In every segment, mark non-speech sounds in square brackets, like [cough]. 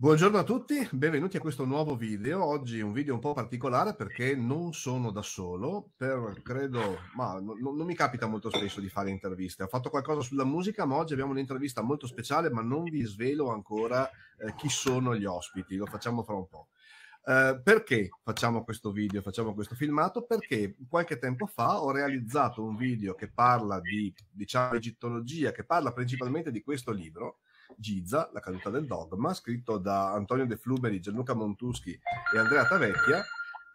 Buongiorno a tutti, benvenuti a questo nuovo video. Oggi un video un po' particolare perché non sono da solo, per credo, ma no, non mi capita molto spesso di fare interviste. Ho fatto qualcosa sulla musica, ma oggi abbiamo un'intervista molto speciale, ma non vi svelo ancora eh, chi sono gli ospiti, lo facciamo fra un po'. Uh, perché facciamo questo video, facciamo questo filmato? Perché qualche tempo fa ho realizzato un video che parla di, diciamo, egittologia, che parla principalmente di questo libro, Giza, La caduta del dogma, scritto da Antonio De Fluberi, Gianluca Montuschi e Andrea Tavecchia,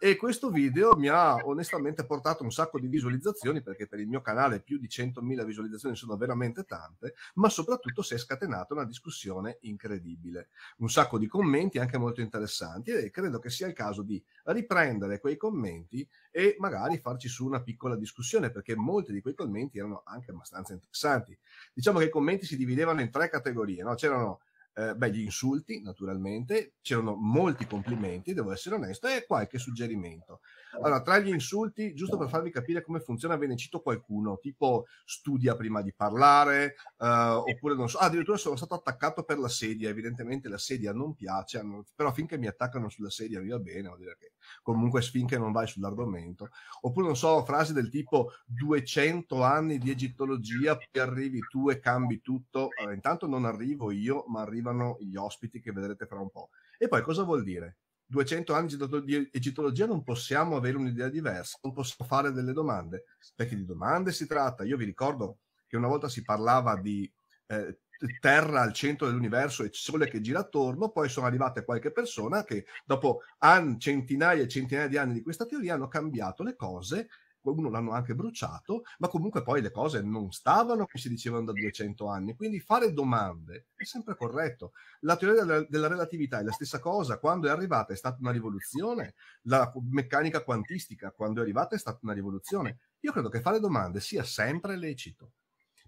e questo video mi ha onestamente portato un sacco di visualizzazioni perché per il mio canale più di 100.000 visualizzazioni sono veramente tante, ma soprattutto si è scatenata una discussione incredibile. Un sacco di commenti anche molto interessanti e credo che sia il caso di riprendere quei commenti e magari farci su una piccola discussione perché molti di quei commenti erano anche abbastanza interessanti. Diciamo che i commenti si dividevano in tre categorie, no? c'erano eh, beh, gli insulti, naturalmente, c'erano molti complimenti, devo essere onesto, e qualche suggerimento. Allora, tra gli insulti, giusto per farvi capire come funziona, ve ne cito qualcuno, tipo studia prima di parlare, eh, oppure non so, ah, addirittura sono stato attaccato per la sedia, evidentemente la sedia non piace, però finché mi attaccano sulla sedia mi va bene, vuol dire che comunque finché non vai sull'argomento, oppure non so, frasi del tipo 200 anni di egittologia, poi arrivi tu e cambi tutto, allora, intanto non arrivo io, ma arrivano gli ospiti che vedrete fra un po'. E poi cosa vuol dire? 200 anni di egittologia non possiamo avere un'idea diversa, non possiamo fare delle domande, perché di domande si tratta. Io vi ricordo che una volta si parlava di eh, Terra al centro dell'universo e Sole che gira attorno, poi sono arrivate qualche persona che dopo anni, centinaia e centinaia di anni di questa teoria hanno cambiato le cose uno l'hanno anche bruciato, ma comunque poi le cose non stavano come si dicevano da 200 anni, quindi fare domande è sempre corretto. La teoria della, della, relatività è la stessa cosa, quando è arrivata è stata una rivoluzione, la meccanica quantistica quando è arrivata è stata una rivoluzione. Io credo che fare domande sia sempre lecito,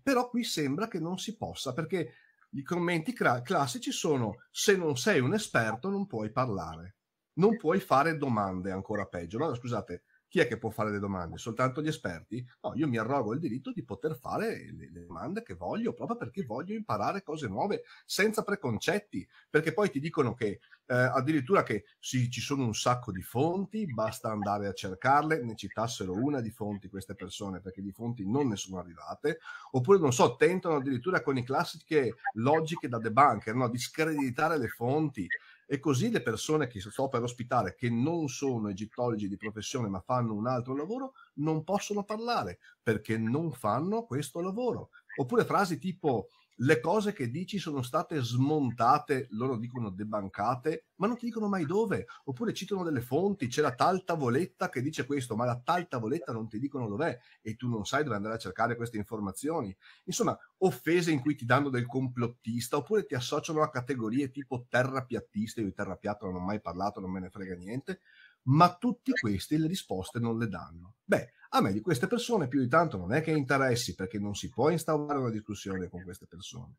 però qui sembra che non si possa, perché i commenti cra- classici sono se non sei un esperto non puoi parlare, non puoi fare domande, ancora peggio. No, scusate, chi è che può fare le domande? Soltanto gli esperti? No, io mi arrogo il diritto di poter fare le, le, domande che voglio, proprio perché voglio imparare cose nuove senza preconcetti, perché poi ti dicono che eh, addirittura che sì, ci sono un sacco di fonti, basta andare a cercarle, ne citassero una di fonti queste persone, perché di fonti non ne sono arrivate, oppure non so, tentano addirittura con i classiche logiche da debunker, no? di screditare le fonti, e così le persone che sto per ospitare, che non sono egittologi di professione ma fanno un altro lavoro, non possono parlare perché non fanno questo lavoro. Oppure frasi tipo le cose che dici sono state smontate, loro dicono debancate, ma non ti dicono mai dove. Oppure citano delle fonti, c'è la tal tavoletta che dice questo, ma la tal tavoletta non ti dicono dov'è e tu non sai dove andare a cercare queste informazioni. Insomma, offese in cui ti danno del complottista, oppure ti associano a categorie tipo terrapiattiste, io di terrapiatto non ho mai parlato, non me ne frega niente, ma tutti questi le risposte non le danno. Beh, a me di queste persone più di tanto non è che interessi perché non si può instaurare una discussione con queste persone.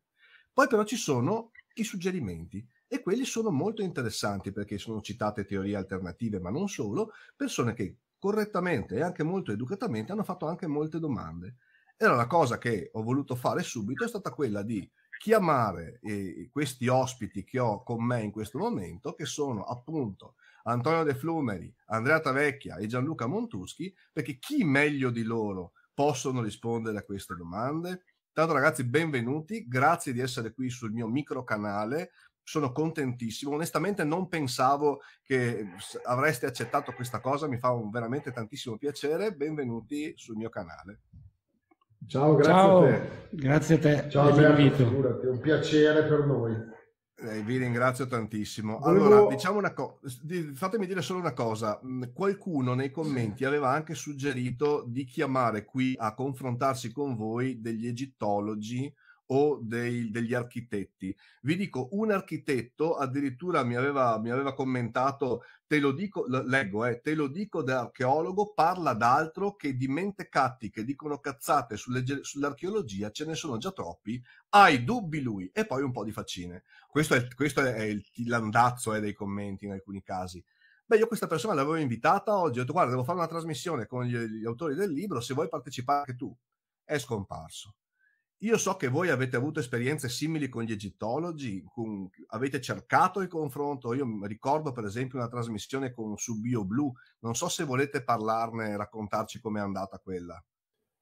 Poi però ci sono i suggerimenti e quelli sono molto interessanti perché sono citate teorie alternative, ma non solo, persone che correttamente e anche molto educatamente hanno fatto anche molte domande. Era la cosa che ho voluto fare subito è stata quella di chiamare eh, questi ospiti che ho con me in questo momento, che sono appunto Antonio De Flumeri, Andrea Tavecchia e Gianluca Montuschi, perché chi meglio di loro possono rispondere a queste domande? Tanto ragazzi, benvenuti, grazie di essere qui sul mio micro canale, sono contentissimo. Onestamente non pensavo che avreste accettato questa cosa, mi fa un veramente tantissimo piacere. Benvenuti sul mio canale. Ciao, grazie Ciao, a te. Grazie a te. Ciao Alberto, è un piacere per noi. Eh, vi ringrazio tantissimo. Allora, diciamo una cosa, fatemi dire solo una cosa. Mm, qualcuno nei commenti aveva anche suggerito di chiamare qui a confrontarsi con voi degli egittologi o dei, degli architetti. Vi dico, un architetto addirittura mi aveva, mi aveva commentato, te lo dico, leggo, eh, te lo dico da archeologo, parla d'altro che di mentecatti che dicono cazzate sulle, sull'archeologia, ce ne sono già troppi, hai dubbi lui, e poi un po' di faccine. Questo è, questo è il landazzo eh, dei commenti in alcuni casi. Beh, io questa persona l'avevo invitata oggi, ho detto guarda, devo fare una trasmissione con gli, gli autori del libro, se vuoi partecipare anche tu. È scomparso io so che voi avete avuto esperienze simili con gli egittologi, con, avete cercato il confronto. Io ricordo per esempio una trasmissione con su BioBlue, non so se volete parlarne e raccontarci com'è andata quella.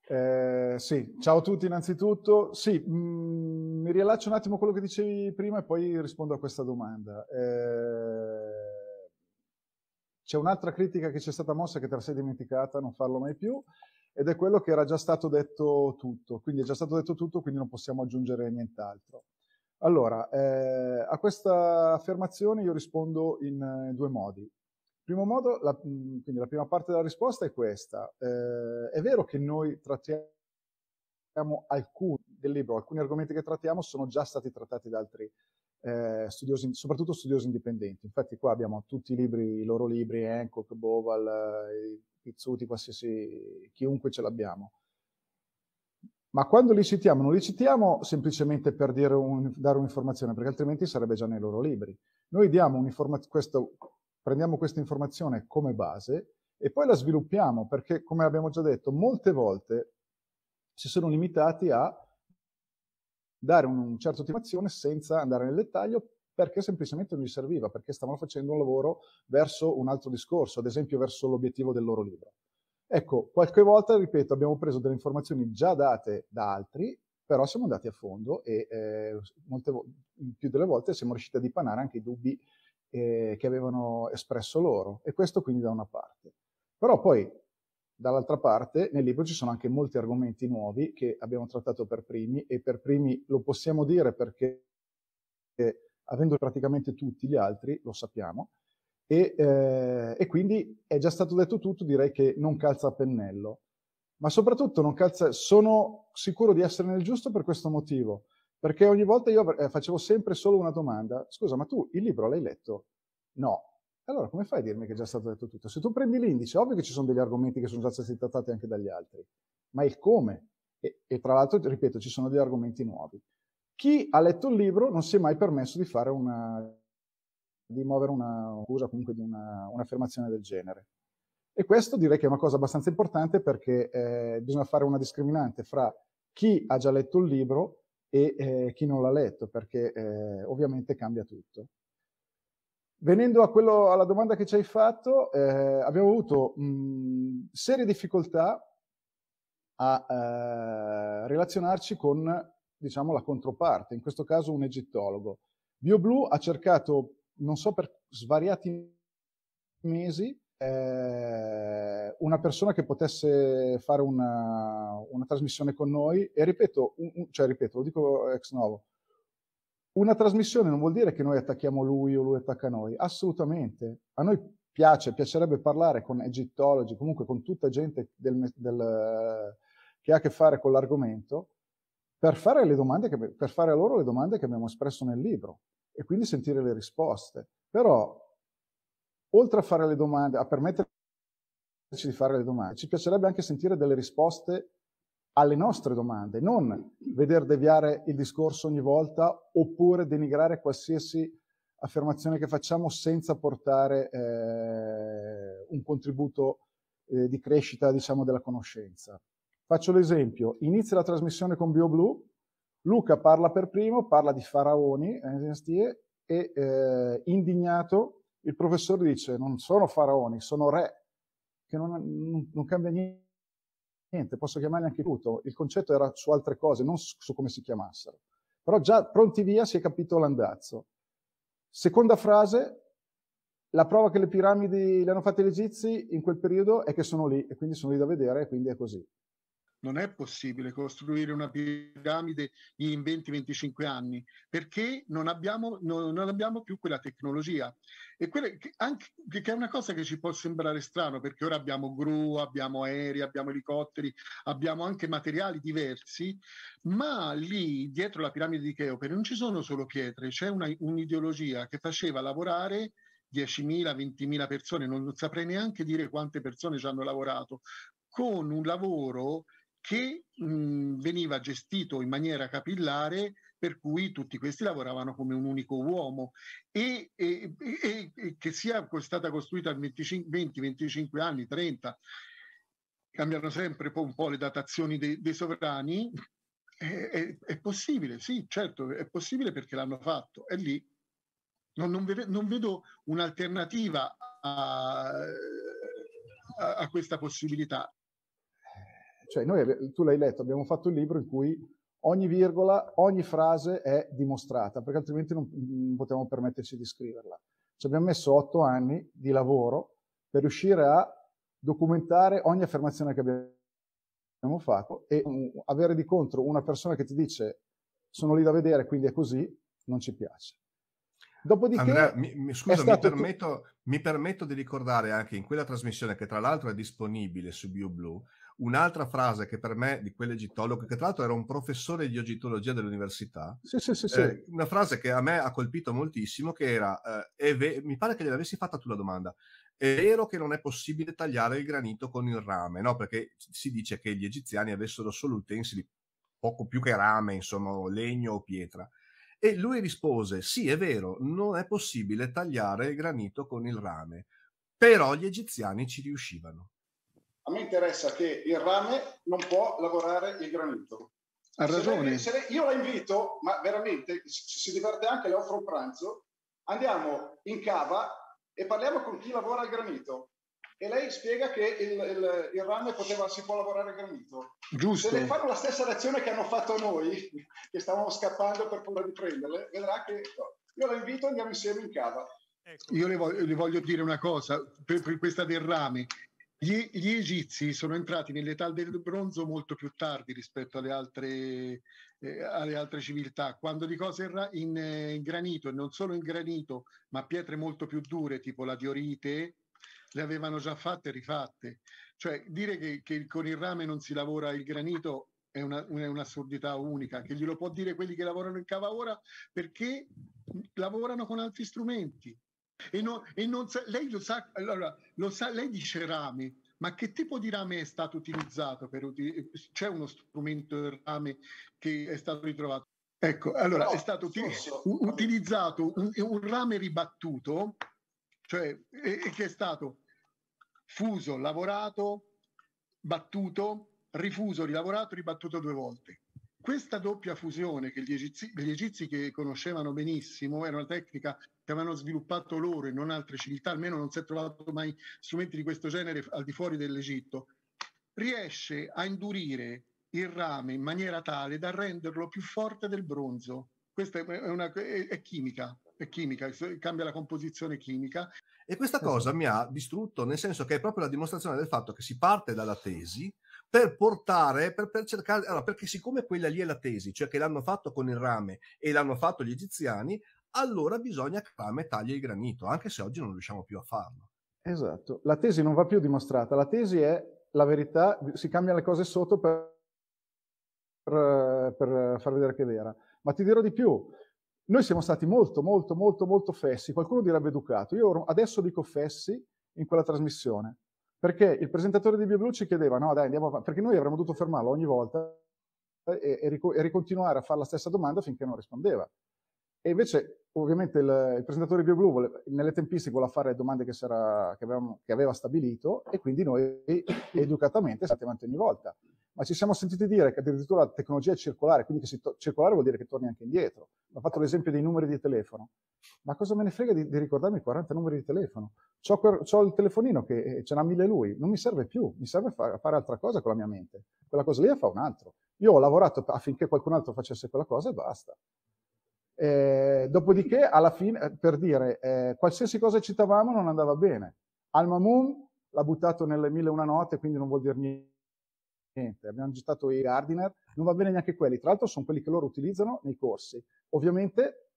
Eh, sì, ciao a tutti innanzitutto. Sì, mh, mm, mi riallaccio un attimo a quello che dicevi prima e poi rispondo a questa domanda. Eh, c'è un'altra critica che ci è stata mossa che te la sei dimenticata, non farlo mai più ed è quello che era già stato detto tutto, quindi è già stato detto tutto, quindi non possiamo aggiungere nient'altro. Allora, eh, a questa affermazione io rispondo in eh, due modi. Primo modo, la, quindi la prima parte della risposta è questa. Eh, è vero che noi trattiamo alcuni del libro, alcuni argomenti che trattiamo sono già stati trattati da altri eh, studiosi, soprattutto studiosi indipendenti. Infatti qua abbiamo tutti i libri, i loro libri, Hancock, Boval, eh, Pizzuti, qualsiasi, chiunque ce l'abbiamo. Ma quando li citiamo, non li citiamo semplicemente per un, dare un'informazione, perché altrimenti sarebbe già nei loro libri. Noi questo, prendiamo questa informazione come base e poi la sviluppiamo, perché come abbiamo già detto, molte volte si sono limitati a dare un certo tipo di azione senza andare nel dettaglio perché semplicemente non gli serviva, perché stavano facendo un lavoro verso un altro discorso, ad esempio verso l'obiettivo del loro libro. Ecco, qualche volta, ripeto, abbiamo preso delle informazioni già date da altri, però siamo andati a fondo e eh, molte, più delle volte siamo riusciti a dipanare anche i dubbi eh, che avevano espresso loro. E questo quindi da una parte. Però poi, dall'altra parte, nel libro ci sono anche molti argomenti nuovi che abbiamo trattato per primi e per primi lo possiamo dire perché avendo praticamente tutti gli altri, lo sappiamo, e, eh, e, quindi è già stato detto tutto, direi che non calza a pennello. Ma soprattutto non calza, sono sicuro di essere nel giusto per questo motivo, perché ogni volta io eh, facevo sempre solo una domanda, scusa, ma tu il libro l'hai letto? No. Allora come fai a dirmi che è già stato detto tutto? Se tu prendi l'indice, ovvio che ci sono degli argomenti che sono già stati trattati anche dagli altri, ma il come, e, e tra l'altro, ripeto, ci sono degli argomenti nuovi. Chi ha letto il libro non si è mai permesso di fare una, di muovere una accusa, comunque di una, un'affermazione del genere. E questo direi che è una cosa abbastanza importante perché eh, bisogna fare una discriminante fra chi ha già letto il libro e eh, chi non l'ha letto, perché eh, ovviamente cambia tutto. Venendo quello, alla domanda che ci hai fatto, eh, abbiamo avuto mh, serie difficoltà a eh, relazionarci con diciamo, la controparte, in questo caso un egittologo. BioBlue ha cercato, non so per svariati mesi, eh, una persona che potesse fare una, una, trasmissione con noi e ripeto, un, cioè ripeto, lo dico ex novo, una trasmissione non vuol dire che noi attacchiamo lui o lui attacca noi, assolutamente. A noi piace, piacerebbe parlare con egittologi, comunque con tutta gente del, del, che ha a che fare con l'argomento, per fare, le domande che, per fare a loro le domande che abbiamo espresso nel libro e quindi sentire le risposte. Però, oltre a fare le domande, a permetterci di fare le domande, ci piacerebbe anche sentire delle risposte alle nostre domande, non veder deviare il discorso ogni volta oppure denigrare qualsiasi affermazione che facciamo senza portare eh, un contributo eh, di crescita, diciamo, della conoscenza. Faccio l'esempio, inizia la trasmissione con BioBlue, Luca parla per primo, parla di faraoni, dinastie, e eh, indignato il professore dice non sono faraoni, sono re, che non, non, non cambia niente, posso chiamarli anche tutto, il concetto era su altre cose, non su come si chiamassero. Però già pronti via si è capito l'andazzo. Seconda frase, la prova che le piramidi le hanno fatte gli egizi in quel periodo è che sono lì e quindi sono lì da vedere e quindi è così non è possibile costruire una piramide in 20-25 anni perché non abbiamo, non, non abbiamo, più quella tecnologia. E che, anche, che è una cosa che ci può sembrare strano perché ora abbiamo gru, abbiamo aerei, abbiamo elicotteri, abbiamo anche materiali diversi, ma lì dietro la piramide di Cheope non ci sono solo pietre, c'è una, un'ideologia che faceva lavorare 10.000, 20.000 persone, non saprei neanche dire quante persone ci hanno lavorato, con un lavoro che mh, veniva gestito in maniera capillare per cui tutti questi lavoravano come un unico uomo e, e, e, e che sia stata costruita a 20, 25 anni, 30, cambiano sempre un po' le datazioni dei, dei sovrani, È, è, è, possibile, sì, certo, è possibile perché l'hanno fatto, è lì. Non, non, vedo, non vedo un'alternativa a, a, a, questa possibilità. Cioè, noi, tu l'hai letto, abbiamo fatto un libro in cui ogni virgola, ogni frase è dimostrata, perché altrimenti non, non potevamo permetterci di scriverla. Ci abbiamo messo otto anni di lavoro per riuscire a documentare ogni affermazione che abbiamo fatto e um, avere di contro una persona che ti dice sono lì da vedere, quindi è così, non ci piace. Dopodiché, Andrea, mi, mi, scusa, mi permetto, tu... mi permetto, di ricordare anche in quella trasmissione, che tra l'altro è disponibile su BioBlue, un'altra frase che per me di quell'egittologo, che tra l'altro era un professore di egittologia dell'università, sì, sì, sì, eh, una frase che a me ha colpito moltissimo, che era, eh, ve- mi pare che gliel'avessi fatta tu la domanda, è vero che non è possibile tagliare il granito con il rame, no? Perché si dice che gli egiziani avessero solo utensili poco più che rame, insomma, legno o pietra. E lui rispose: Sì, è vero, non è possibile tagliare il granito con il rame, però gli egiziani ci riuscivano. A me interessa che il rame non può lavorare il granito. Ha ragione. Se lei, se lei, io la invito, ma veramente si diverte anche, le offro un pranzo. Andiamo in cava e parliamo con chi lavora il granito. E lei spiega che il, il, il rame poteva, si può lavorare il granito. Giusto. Se le fanno la stessa reazione che hanno fatto noi, [laughs] che stavamo scappando per paura di prenderle, vedrà che no. io la invito e andiamo insieme in cava. Ecco. Io le voglio, le voglio, dire una cosa per, per questa del rame. Gli, gli, egizi sono entrati nell'età del bronzo molto più tardi rispetto alle altre, eh, alle altre civiltà, quando di cose in, in, granito, e non solo in granito, ma pietre molto più dure, tipo la diorite, le avevano già fatte e rifatte. Cioè, dire che, che con il rame non si lavora il granito è, una, è un'assurdità unica, che glielo può dire quelli che lavorano in cava ora perché lavorano con altri strumenti. E, no, e non sa, lei lo sa, allora, lo sa, lei dice rame, ma che tipo di rame è stato utilizzato? Per, c'è uno strumento del rame che è stato ritrovato? Ecco, allora no, è stato uti- utilizzato un, un, rame ribattuto, cioè e che è stato fuso, lavorato, battuto, rifuso, rilavorato, ribattuto due volte. Questa doppia fusione che gli egizi, gli egizi che conoscevano benissimo era una tecnica che avevano sviluppato loro e non altre civiltà, almeno non si è trovato mai strumenti di questo genere al di fuori dell'Egitto, riesce a indurire il rame in maniera tale da renderlo più forte del bronzo. Questa è, una, è, è chimica, è chimica, cambia la composizione chimica. E questa cosa mi ha distrutto, nel senso che è proprio la dimostrazione del fatto che si parte dalla tesi per portare, per, per cercare, allora, perché siccome quella lì è la tesi, cioè che l'hanno fatto con il rame e l'hanno fatto gli egiziani, allora bisogna che il rame tagli il granito, anche se oggi non riusciamo più a farlo. Esatto, la tesi non va più dimostrata, la tesi è la verità, si cambiano le cose sotto per, per, per far vedere che vera. Ma ti dirò di più, noi siamo stati molto, molto, molto, molto fessi, qualcuno direbbe educato, io adesso dico fessi in quella trasmissione, perché il presentatore di BioBlue ci chiedeva, no dai andiamo avanti, perché noi avremmo dovuto fermarlo ogni volta e, e, e ricontinuare a fare la stessa domanda finché non rispondeva. E invece, ovviamente, il, il presentatore di BioBlue vuole, nelle tempistiche voleva fare le domande che, che, avevamo, che, aveva stabilito e quindi noi educatamente siamo avanti ogni volta. Ma ci siamo sentiti dire che addirittura la tecnologia è circolare, quindi che circolare vuol dire che torni anche indietro. Ho fatto l'esempio dei numeri di telefono. Ma cosa me ne frega di, di ricordarmi 40 numeri di telefono? C'ho, il telefonino che eh, ce n'ha mille lui, non mi serve più, mi serve a fare altra cosa con la mia mente. Quella cosa lì la fa un altro. Io ho lavorato affinché qualcun altro facesse quella cosa e basta. Eh, dopodiché, alla fine, eh, per dire, eh, qualsiasi cosa citavamo non andava bene. Al Mamoon l'ha buttato nelle mille una notte, quindi non vuol dire niente. Abbiamo citato i Gardiner, non va bene neanche quelli. Tra l'altro sono quelli che loro utilizzano nei corsi. Ovviamente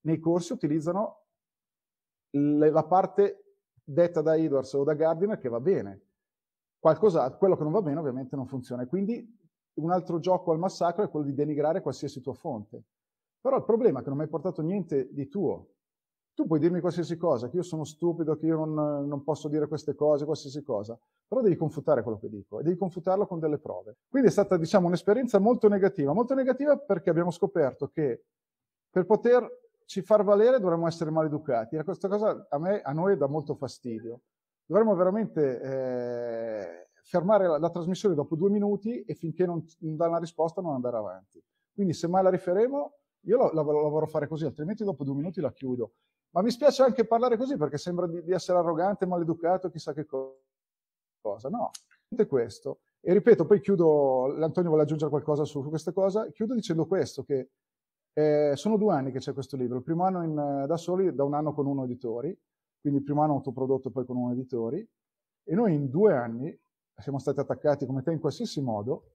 nei corsi utilizzano le, la parte detta da Edwards o da Gardiner che va bene. Qualcosa, quello che non va bene ovviamente non funziona. Quindi un altro gioco al massacro è quello di denigrare qualsiasi tua fonte. Però il problema è che non mi hai portato niente di tuo. Tu puoi dirmi qualsiasi cosa, che io sono stupido, che io non, non, posso dire queste cose, qualsiasi cosa, però devi confutare quello che dico e devi confutarlo con delle prove. Quindi è stata, diciamo, un'esperienza molto negativa, molto negativa perché abbiamo scoperto che per poterci far valere dovremmo essere maleducati e questa cosa a, me, a noi dà molto fastidio. Dovremmo veramente eh, fermare la, la, trasmissione dopo due minuti e finché non, non dà una risposta non andare avanti. Quindi se mai la riferemo, io la, la, lavoro a fare così, altrimenti dopo due minuti la chiudo. Ma mi spiace anche parlare così perché sembra di, di essere arrogante, maleducato, chissà che cosa. No, è questo. E ripeto, poi chiudo, l'Antonio vuole aggiungere qualcosa su, su questa cosa, chiudo dicendo questo, che eh, sono due anni che c'è questo libro, il primo anno in, da soli, da un anno con uno editori, quindi il primo anno autoprodotto poi con uno editori, e noi in due anni siamo stati attaccati come te in qualsiasi modo,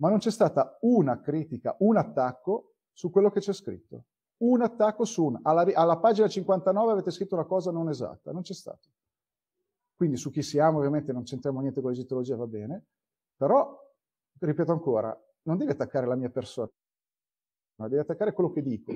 ma non c'è stata una critica, un attacco su quello che c'è scritto. Un attacco su un... Alla, alla pagina 59 avete scritto una cosa non esatta, non c'è stato. Quindi su chi siamo ovviamente non c'entriamo niente con l'egittologia, va bene, però, ripeto ancora, non devi attaccare la mia persona, ma devi attaccare quello che dico.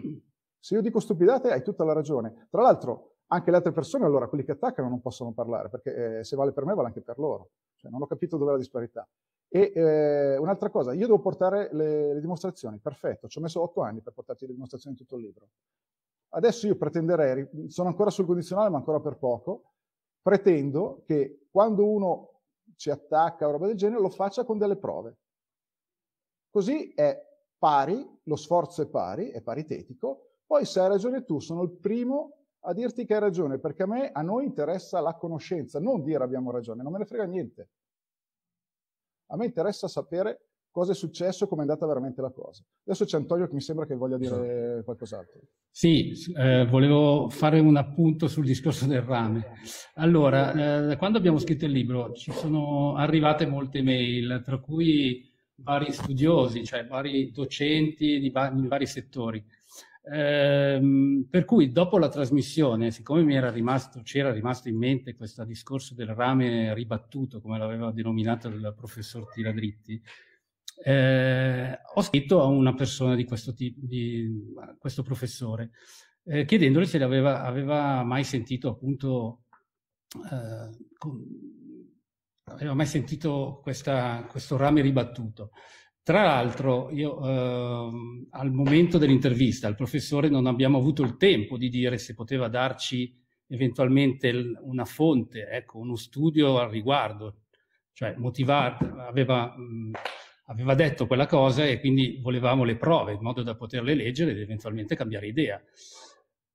Se io dico stupidate hai tutta la ragione. Tra l'altro, anche le altre persone, allora, quelli che attaccano non possono parlare, perché eh, se vale per me vale anche per loro. Cioè, non ho capito dove è la disparità. E eh, un'altra cosa, io devo portare le, le, dimostrazioni, perfetto, ci ho messo otto anni per portarti le dimostrazioni in tutto il libro. Adesso io pretenderei, sono ancora sul condizionale ma ancora per poco, pretendo che quando uno ci attacca o roba del genere lo faccia con delle prove. Così è pari, lo sforzo è pari, è paritetico, poi se hai ragione tu sono il primo a dirti che hai ragione, perché a me, a noi interessa la conoscenza, non dire abbiamo ragione, non me ne frega niente. A me interessa sapere cosa è successo, come è andata veramente la cosa. Adesso c'è Antonio che mi sembra che voglia dire sì. qualcos'altro. Sì, eh, volevo fare un appunto sul discorso del rame. Allora, eh, quando abbiamo scritto il libro ci sono arrivate molte mail, tra cui vari studiosi, cioè vari docenti di va- in vari settori. Ehm, per cui dopo la trasmissione, siccome mi era rimasto, c'era rimasto in mente questo discorso del rame ribattuto, come l'aveva denominato il professor Tiradritti, eh, ho scritto a una persona di questo, tipo, di, questo professore, eh, chiedendole se aveva, aveva, mai sentito appunto, eh, con, aveva mai sentito questa, questo rame ribattuto. Tra l'altro, io eh, al momento dell'intervista al professore non abbiamo avuto il tempo di dire se poteva darci eventualmente una fonte, ecco, uno studio al riguardo, cioè motivare, aveva, aveva detto quella cosa e quindi volevamo le prove in modo da poterle leggere ed eventualmente cambiare idea.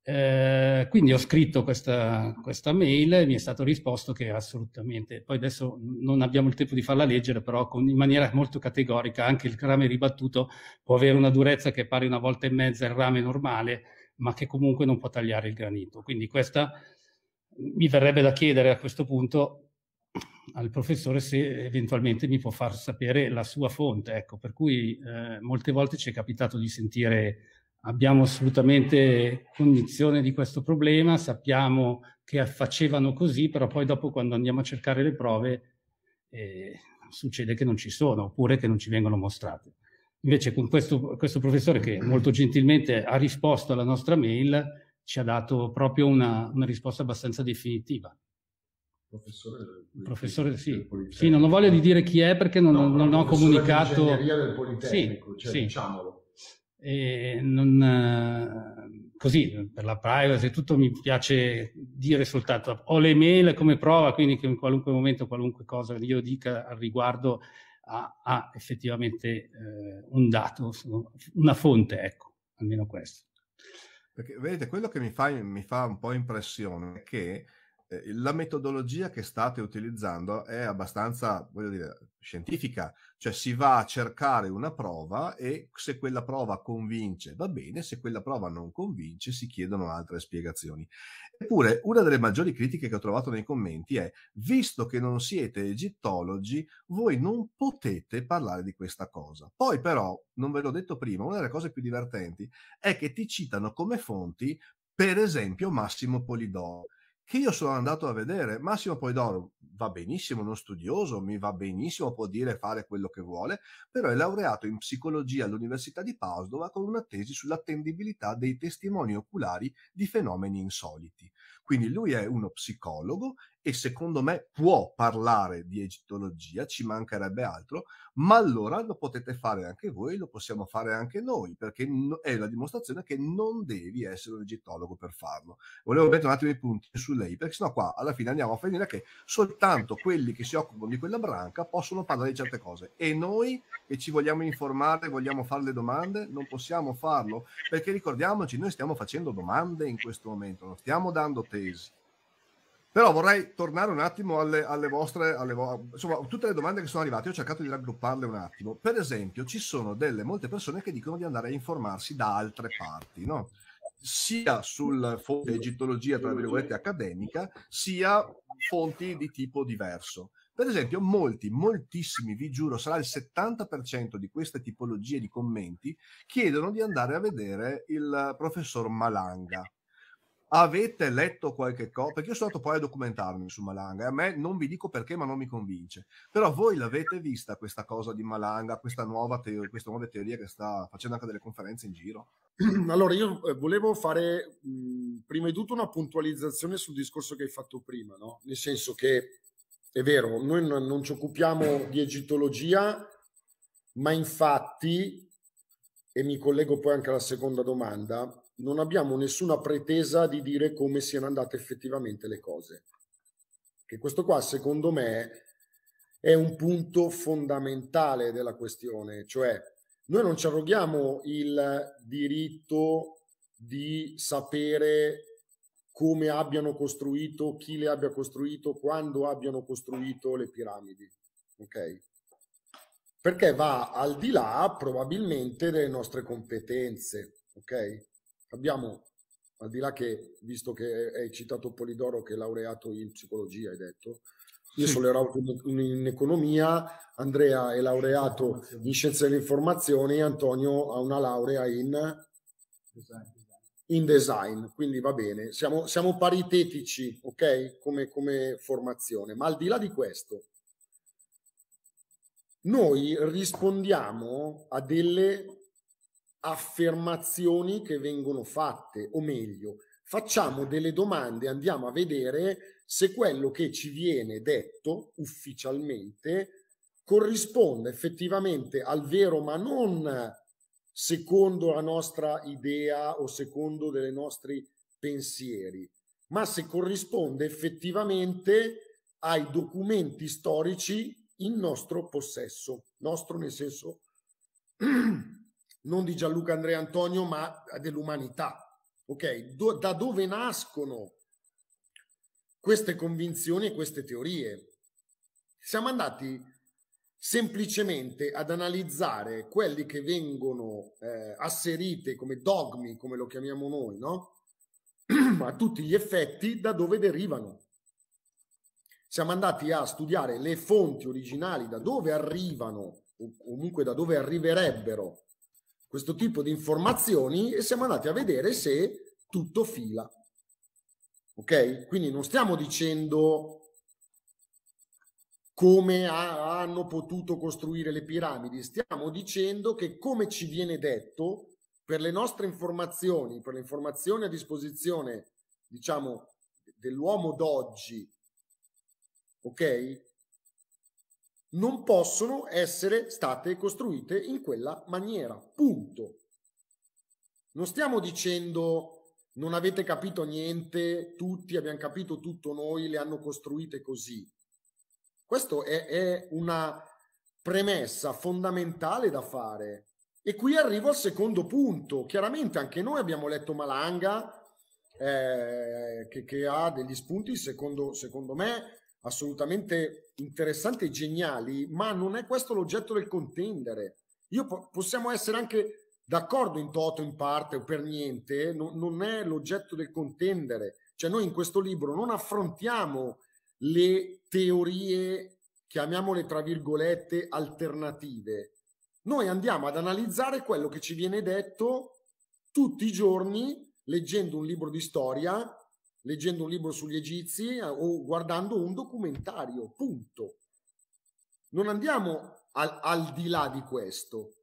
Eh, quindi ho scritto questa, questa, mail e mi è stato risposto che assolutamente, poi adesso non abbiamo il tempo di farla leggere, però con, in maniera molto categorica anche il rame ribattuto può avere una durezza che pari una volta e mezza il rame normale, ma che comunque non può tagliare il granito. Quindi questa mi verrebbe da chiedere a questo punto al professore se eventualmente mi può far sapere la sua fonte. Ecco, per cui eh, molte volte ci è capitato di sentire abbiamo assolutamente cognizione di questo problema, sappiamo che facevano così, però poi dopo quando andiamo a cercare le prove eh, succede che non ci sono oppure che non ci vengono mostrate. Invece con questo, questo, professore che molto gentilmente ha risposto alla nostra mail ci ha dato proprio una, una risposta abbastanza definitiva. Professore, del, professore sì. sì, non ho voglia di dire chi è perché non, no, non ho comunicato. del Politecnico, sì, cioè, sì. diciamolo e non, eh, così per la privacy e tutto mi piace dire soltanto ho le mail come prova quindi che in qualunque momento qualunque cosa io dica al riguardo ha, ha effettivamente eh, un dato una fonte ecco almeno questo. Perché vedete quello che mi fa, mi fa un po' impressione è che eh, la metodologia che state utilizzando è abbastanza, voglio dire, scientifica, cioè si va a cercare una prova e se quella prova convince va bene, se quella prova non convince si chiedono altre spiegazioni. Eppure una delle maggiori critiche che ho trovato nei commenti è, visto che non siete egittologi, voi non potete parlare di questa cosa. Poi però, non ve l'ho detto prima, una delle cose più divertenti è che ti citano come fonti, per esempio, Massimo Polidoro che io sono andato a vedere. Massimo Poidoro va benissimo, uno studioso, mi va benissimo, può dire fare quello che vuole, però è laureato in psicologia all'Università di Padova con una tesi sull'attendibilità dei testimoni oculari di fenomeni insoliti. Quindi lui è uno psicologo e secondo me può parlare di egittologia, ci mancherebbe altro, ma allora lo potete fare anche voi, lo possiamo fare anche noi, perché è la dimostrazione che non devi essere un egittologo per farlo. Volevo mettere un attimo i punti su lei, perché sennò qua alla fine andiamo a finire che soltanto quelli che si occupano di quella branca possono parlare di certe cose e noi che ci vogliamo informare, vogliamo fare le domande, non possiamo farlo, perché ricordiamoci, noi stiamo facendo domande in questo momento, non stiamo dando tesi. Però vorrei tornare un attimo alle, alle vostre, alle vo- insomma, tutte le domande che sono arrivate, ho cercato di raggrupparle un attimo. Per esempio, ci sono delle molte persone che dicono di andare a informarsi da altre parti, no? sia sul fonte egittologia, tra virgolette, accademica, sia fonti di tipo diverso. Per esempio, molti, moltissimi, vi giuro, sarà il 70% di queste tipologie di commenti, chiedono di andare a vedere il professor Malanga. Avete letto qualche cosa? Perché io sono andato poi a documentarmi su Malanga e a me non vi dico perché, ma non mi convince. Però voi l'avete vista questa cosa di Malanga, questa nuova teoria, questa nuova teoria che sta facendo anche delle conferenze in giro? [clears throat] Allora, io eh, volevo fare mh, prima di tutto una puntualizzazione sul discorso che hai fatto prima, no? Nel senso che è vero, noi non, non ci occupiamo di egittologia, ma infatti, e mi collego poi anche alla seconda domanda, non abbiamo nessuna pretesa di dire come siano andate effettivamente le cose. Che questo qua, secondo me, è un punto fondamentale della questione, cioè noi non ci arroghiamo il diritto di sapere come abbiano costruito, chi le abbia costruito, quando abbiano costruito le piramidi. Ok? Perché va al di là probabilmente delle nostre competenze. Ok? Abbiamo, al di là che, visto che hai citato Polidoro che è laureato in psicologia, hai detto, io sì. sono laureato in, in, economia, Andrea è laureato in scienze dell'informazione e Antonio ha una laurea in design, in design. quindi va bene, siamo, siamo paritetici, ok, come, come formazione, ma al di là di questo, noi rispondiamo a delle affermazioni che vengono fatte, o meglio, facciamo delle domande, andiamo a vedere se quello che ci viene detto ufficialmente corrisponde effettivamente al vero, ma non secondo la nostra idea o secondo dei nostri pensieri, ma se corrisponde effettivamente ai documenti storici in nostro possesso, nostro nel senso [clears throat] non di Gianluca Andrea Antonio, ma dell'umanità. Ok? Do, da dove nascono queste convinzioni e queste teorie? Siamo andati semplicemente ad analizzare quelli che vengono eh, asserite come dogmi, come lo chiamiamo noi, no? [clears throat] a tutti gli effetti da dove derivano. Siamo andati a studiare le fonti originali, da dove arrivano, o comunque da dove arriverebbero questo tipo di informazioni e siamo andati a vedere se tutto fila. Ok? Quindi non stiamo dicendo come ha, hanno potuto costruire le piramidi, stiamo dicendo che come ci viene detto, per le nostre informazioni, per le informazioni a disposizione, diciamo, dell'uomo d'oggi, ok? Non possono essere state costruite in quella maniera. Punto. Non stiamo dicendo non avete capito niente, tutti abbiamo capito tutto noi, le hanno costruite così. Questa è, è, una premessa fondamentale da fare. E qui arrivo al secondo punto. Chiaramente anche noi abbiamo letto Malanga, eh, che, che, ha degli spunti, secondo, secondo me, assolutamente interessanti e geniali, ma non è questo l'oggetto del contendere. Io po- possiamo essere anche d'accordo in toto, in parte o per niente, no, non è l'oggetto del contendere. Cioè noi in questo libro non affrontiamo le teorie, chiamiamole tra virgolette, alternative. Noi andiamo ad analizzare quello che ci viene detto tutti i giorni leggendo un libro di storia leggendo un libro sugli egizi eh, o guardando un documentario, punto. Non andiamo al, al di là di questo.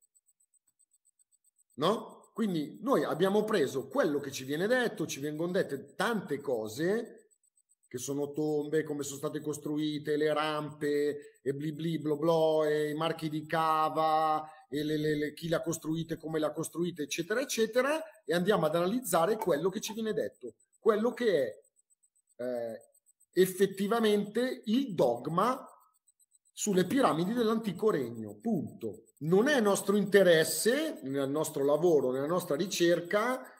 No? Quindi noi abbiamo preso quello che ci viene detto, ci vengono dette tante cose che sono tombe, come sono state costruite, le rampe, e bli bli blo blo, e i marchi di cava, e le, le, le, chi l'ha costruita, come l'ha costruita, eccetera, eccetera, e andiamo ad analizzare quello che ci viene detto, quello che è eh, effettivamente il dogma sulle piramidi dell'antico regno, punto. Non è nostro interesse, nel nostro lavoro, nella nostra ricerca,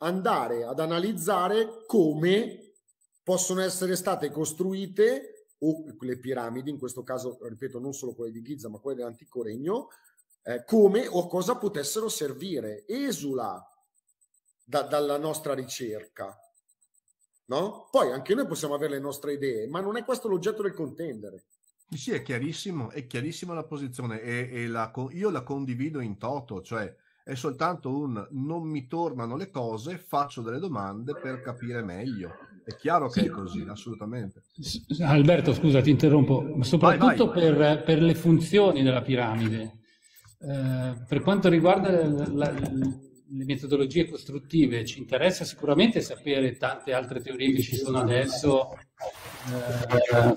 andare ad analizzare come possono essere state costruite o le piramidi, in questo caso, ripeto, non solo quelle di Giza, ma quelle dell'antico regno, eh, come o cosa potessero servire. Esula da, dalla nostra ricerca. No? Poi anche noi possiamo avere le nostre idee, ma non è questo l'oggetto del contendere. Sì, è chiarissimo, è chiarissima la posizione e, e la, io la condivido in toto, cioè è soltanto un non mi tornano le cose, faccio delle domande per capire meglio. È chiaro che sì. è così, assolutamente. Alberto, scusa, ti interrompo, soprattutto vai, vai. Per, per, le funzioni della piramide. Eh, per quanto riguarda la, la, le metodologie costruttive, ci interessa sicuramente sapere tante altre teorie che ci sono adesso. Eh,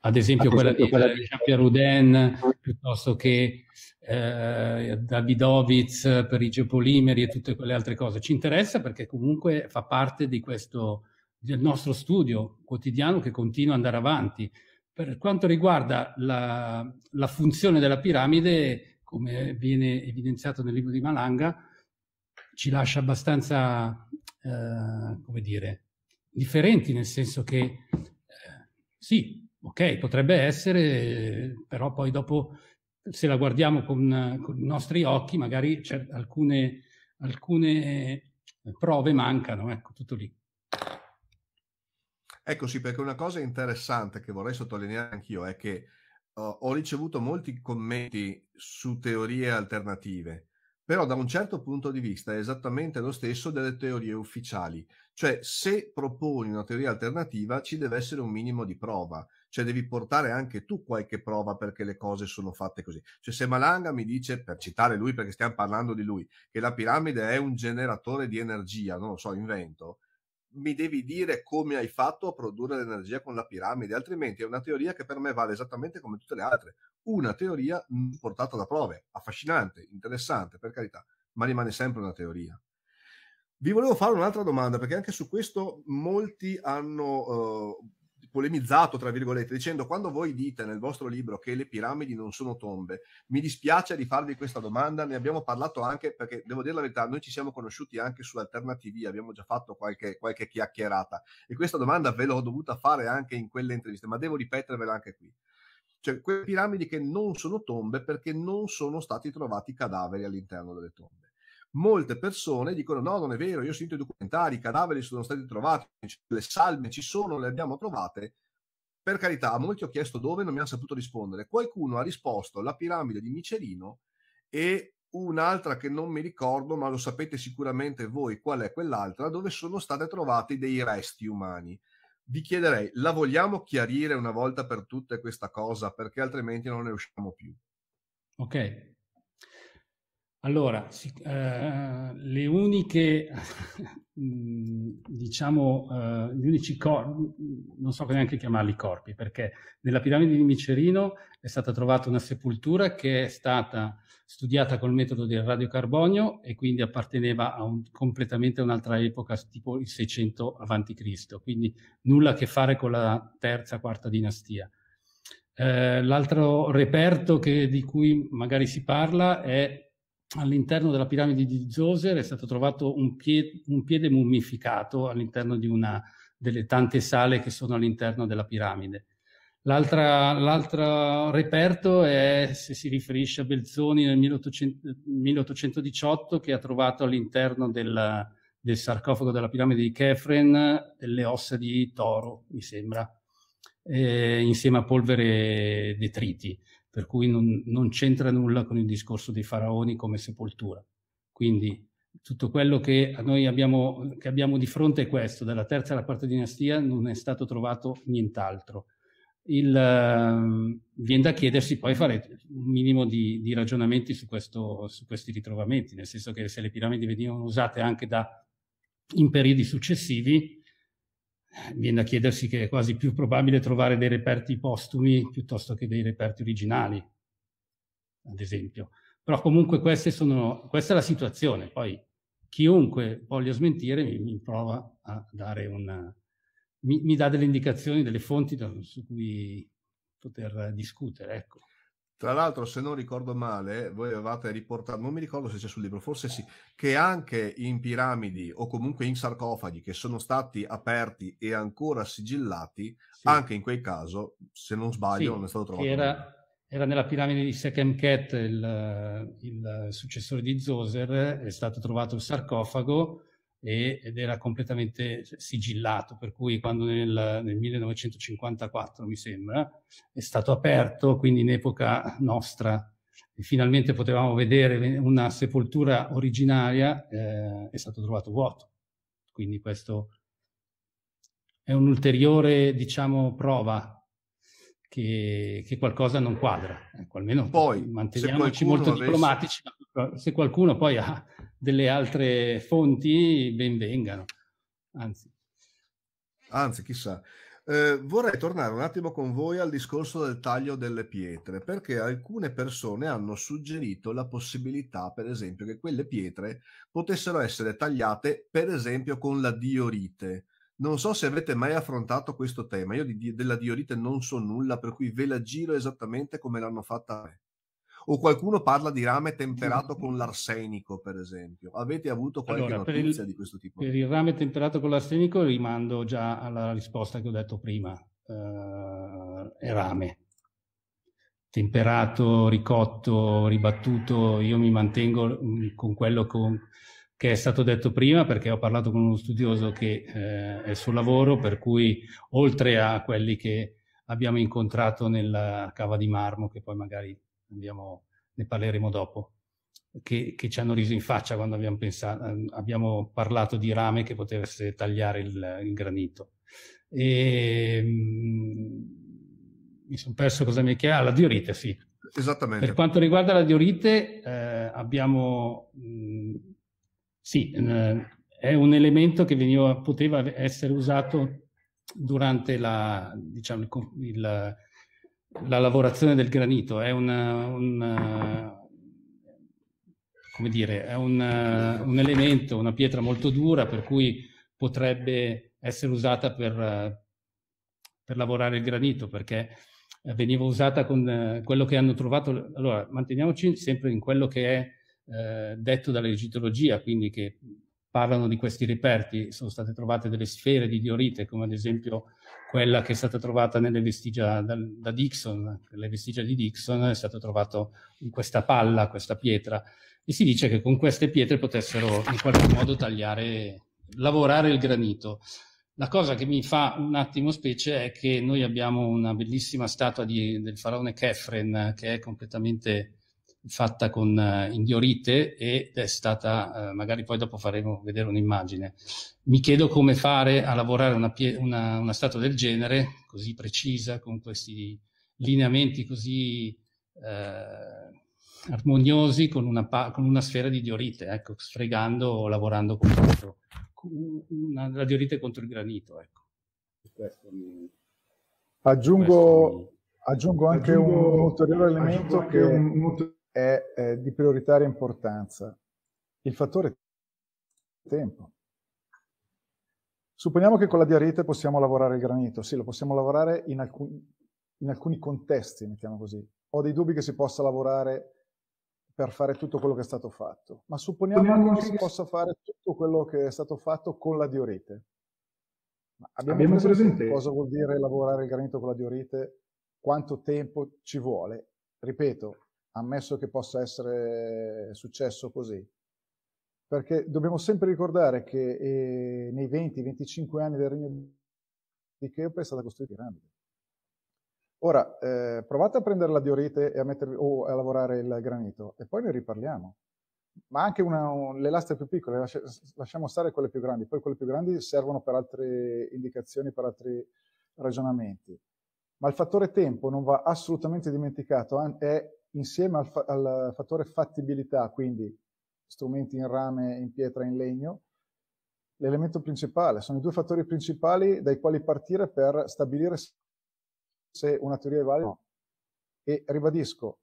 ad esempio quella di, di Jean-Pierre Houdin, piuttosto che eh, Davidovitz per i geopolimeri e tutte quelle altre cose. Ci interessa perché comunque fa parte di questo, del nostro studio quotidiano che continua ad andare avanti. Per quanto riguarda la, la funzione della piramide, come viene evidenziato nel libro di Malanga, ci lascia abbastanza, eh, come dire, differenti, nel senso che eh, sì, ok, potrebbe essere, però poi dopo se la guardiamo con, con i nostri occhi, magari alcune, alcune prove mancano, ecco, tutto lì. Ecco sì, perché una cosa interessante che vorrei sottolineare anch'io è che ho ricevuto molti commenti su teorie alternative, però da un certo punto di vista è esattamente lo stesso delle teorie ufficiali. Cioè, se proponi una teoria alternativa, ci deve essere un minimo di prova cioè devi portare anche tu qualche prova perché le cose sono fatte così. Cioè se Malanga mi dice, per citare lui perché stiamo parlando di lui, che la piramide è un generatore di energia, non lo so, invento, mi devi dire come hai fatto a produrre l'energia con la piramide, altrimenti è una teoria che per me vale esattamente come tutte le altre. Una teoria portata da prove, affascinante, interessante, per carità, ma rimane sempre una teoria. Vi volevo fare un'altra domanda, perché anche su questo molti hanno uh, polemizzato, tra virgolette, dicendo quando voi dite nel vostro libro che le piramidi non sono tombe, mi dispiace di farvi questa domanda, ne abbiamo parlato anche perché, devo dire la verità, noi ci siamo conosciuti anche su Alternativi, abbiamo già fatto qualche, qualche chiacchierata e questa domanda ve l'ho dovuta fare anche in quelle interviste, ma devo ripetervela anche qui. Cioè, quelle piramidi che non sono tombe perché non sono stati trovati cadaveri all'interno delle tombe molte persone dicono no, non è vero, io ho sentito i documentari, i cadaveri sono stati trovati, le salme ci sono, le abbiamo trovate. Per carità, a molti ho chiesto dove, non mi hanno saputo rispondere. Qualcuno ha risposto la piramide di Micerino e un'altra che non mi ricordo, ma lo sapete sicuramente voi qual è quell'altra, dove sono state trovati dei resti umani. Vi chiederei, la vogliamo chiarire una volta per tutte questa cosa, perché altrimenti non ne usciamo più. Ok, allora, eh, le uniche, [laughs] diciamo, eh, gli unici corpi, non so neanche chiamarli corpi, perché nella piramide di Micerino è stata trovata una sepoltura che è stata studiata col metodo del radiocarbonio e quindi apparteneva a un, completamente un'altra epoca, tipo il 600 a.C., quindi nulla a che fare con la terza, quarta dinastia. Eh, l'altro reperto che, di cui magari si parla è all'interno della piramide di Zoser è stato trovato un piede, un piede mummificato all'interno di una delle tante sale che sono all'interno della piramide. l'altro reperto è, se si riferisce a Belzoni nel 1800, 1818, che ha trovato all'interno del, del sarcofago della piramide di Kefren delle ossa di toro, mi sembra, eh, insieme a polvere detriti per cui non, non c'entra nulla con il discorso dei faraoni come sepoltura. Quindi tutto quello che noi abbiamo, che abbiamo di fronte è questo, dalla terza alla quarta dinastia non è stato trovato nient'altro. Il, uh, viene da chiedersi poi fare un minimo di, di ragionamenti su, questo, su, questi ritrovamenti, nel senso che se le piramidi venivano usate anche da, in periodi successivi, viene da chiedersi che è quasi più probabile trovare dei reperti postumi piuttosto che dei reperti originali, ad esempio. Però comunque sono, questa è la situazione. Poi chiunque voglia smentire mi, mi prova a dare una... Mi, mi, dà delle indicazioni, delle fonti da, su cui poter discutere. Ecco. Tra l'altro, se non ricordo male, voi avevate riportato, non mi ricordo se c'è sul libro, forse sì, che anche in piramidi o comunque in sarcofagi che sono stati aperti e ancora sigillati, sì. anche in quel caso, se non sbaglio, sì, non è stato trovato. Era, era, nella piramide di Sekemket, il, il successore di Zoser, è stato trovato il sarcofago ed era completamente sigillato, per cui quando nel, nel 1954, mi sembra, è stato aperto, quindi in epoca nostra, e finalmente potevamo vedere una sepoltura originaria, eh, è stato trovato vuoto. Quindi questo è un'ulteriore, diciamo, prova che, che, qualcosa non quadra. Ecco, almeno poi, manteniamoci molto avesse... diplomatici, se qualcuno poi ha delle altre fonti, ben vengano. Anzi. Anzi, chissà. Eh, vorrei tornare un attimo con voi al discorso del taglio delle pietre, perché alcune persone hanno suggerito la possibilità, per esempio, che quelle pietre potessero essere tagliate, per esempio, con la diorite. Non so se avete mai affrontato questo tema, io di, della diorite non so nulla, per cui ve la giro esattamente come l'hanno fatta a me. O qualcuno parla di rame temperato con l'arsenico, per esempio. Avete avuto qualche allora, notizia il, di questo tipo? Per il rame temperato con l'arsenico rimando già alla risposta che ho detto prima. Uh, è rame. Temperato, ricotto, ribattuto, io mi mantengo mm, con quello con, che è stato detto prima perché ho parlato con uno studioso che eh, è sul lavoro, per cui oltre a quelli che abbiamo incontrato nella cava di marmo, che poi magari andiamo, ne parleremo dopo, che, che, ci hanno riso in faccia quando abbiamo, pensato, abbiamo parlato di rame che potesse tagliare il, il granito. E, mh, mi sono perso cosa mi chiama, la diorite, sì. Esattamente. Per quanto riguarda la diorite, eh, abbiamo, mh, sì, eh, è un elemento che veniva, poteva essere usato durante la, diciamo, il, la lavorazione del granito è una, una come dire, è un, un, elemento, una pietra molto dura per cui potrebbe essere usata per, per lavorare il granito perché veniva usata con quello che hanno trovato. Allora, manteniamoci sempre in quello che è eh, detto dall'egittologia, quindi che parlano di questi reperti, sono state trovate delle sfere di diorite, come ad esempio quella che è stata trovata nelle vestigia da, da Dixon, le vestigia di Dixon, è stato trovato in questa palla, questa pietra, e si dice che con queste pietre potessero in qualche modo tagliare, lavorare il granito. La cosa che mi fa un attimo specie è che noi abbiamo una bellissima statua di, del faraone Kefren che è completamente fatta con uh, indiorite ed è stata, uh, magari poi dopo faremo vedere un'immagine. Mi chiedo come fare a lavorare una, una, una, statua del genere, così precisa, con questi lineamenti così uh, armoniosi, con una, con una, sfera di diorite, ecco, sfregando o lavorando contro, una, la diorite contro il granito. Ecco. Mi, aggiungo, mi... aggiungo, anche aggiungo, un ulteriore elemento che... Un, è, è di prioritaria importanza. Il fattore tempo. Supponiamo che con la diarite possiamo lavorare il granito. Sì, lo possiamo lavorare in, alcun, in alcuni contesti, mettiamo così. Ho dei dubbi che si possa lavorare per fare tutto quello che è stato fatto. Ma supponiamo Supponiamo che si possa fare tutto quello che è stato fatto con la diorite. Ma abbiamo, abbiamo presente cosa vuol dire lavorare il granito con la diorite? Quanto tempo ci vuole? Ripeto, ammesso che possa essere successo così. Perché dobbiamo sempre ricordare che eh, nei 20-25 anni del regno di Cheope è stata costruita piramide. Ora, eh, provate a prendere la diorite e a mettere, o a lavorare il granito e poi ne riparliamo. Ma anche una, un, le lastre più piccole, lasciamo stare quelle più grandi, poi quelle più grandi servono per altre indicazioni, per altri ragionamenti. Ma il fattore tempo non va assolutamente dimenticato, è insieme al, fa al fattore fattibilità, quindi strumenti in rame, in pietra, in legno, l'elemento principale, sono i due fattori principali dai quali partire per stabilire se una teoria è valida o no. E ribadisco,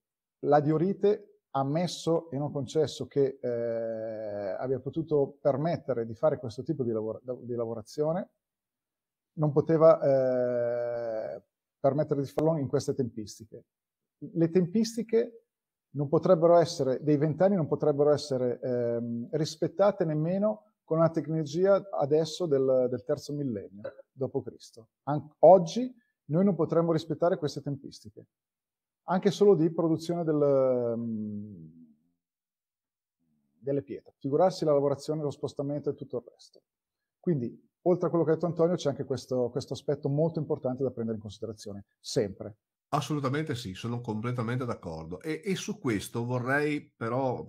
la diorite ammesso e non concesso che eh, abbia potuto permettere di fare questo tipo di, lavora di lavorazione, non poteva eh, permettere di farlo in queste tempistiche. Le tempistiche non potrebbero essere, dei vent'anni non potrebbero essere ehm, rispettate nemmeno con una tecnologia adesso del, del terzo millennio d.C. oggi noi non potremmo rispettare queste tempistiche, anche solo di produzione del, um, delle pietre. Figurarsi la lavorazione, lo spostamento e tutto il resto. Quindi, oltre a quello che ha detto Antonio, c'è anche questo, questo aspetto molto importante da prendere in considerazione, sempre. Assolutamente sì, sono completamente d'accordo. E, e su questo vorrei però...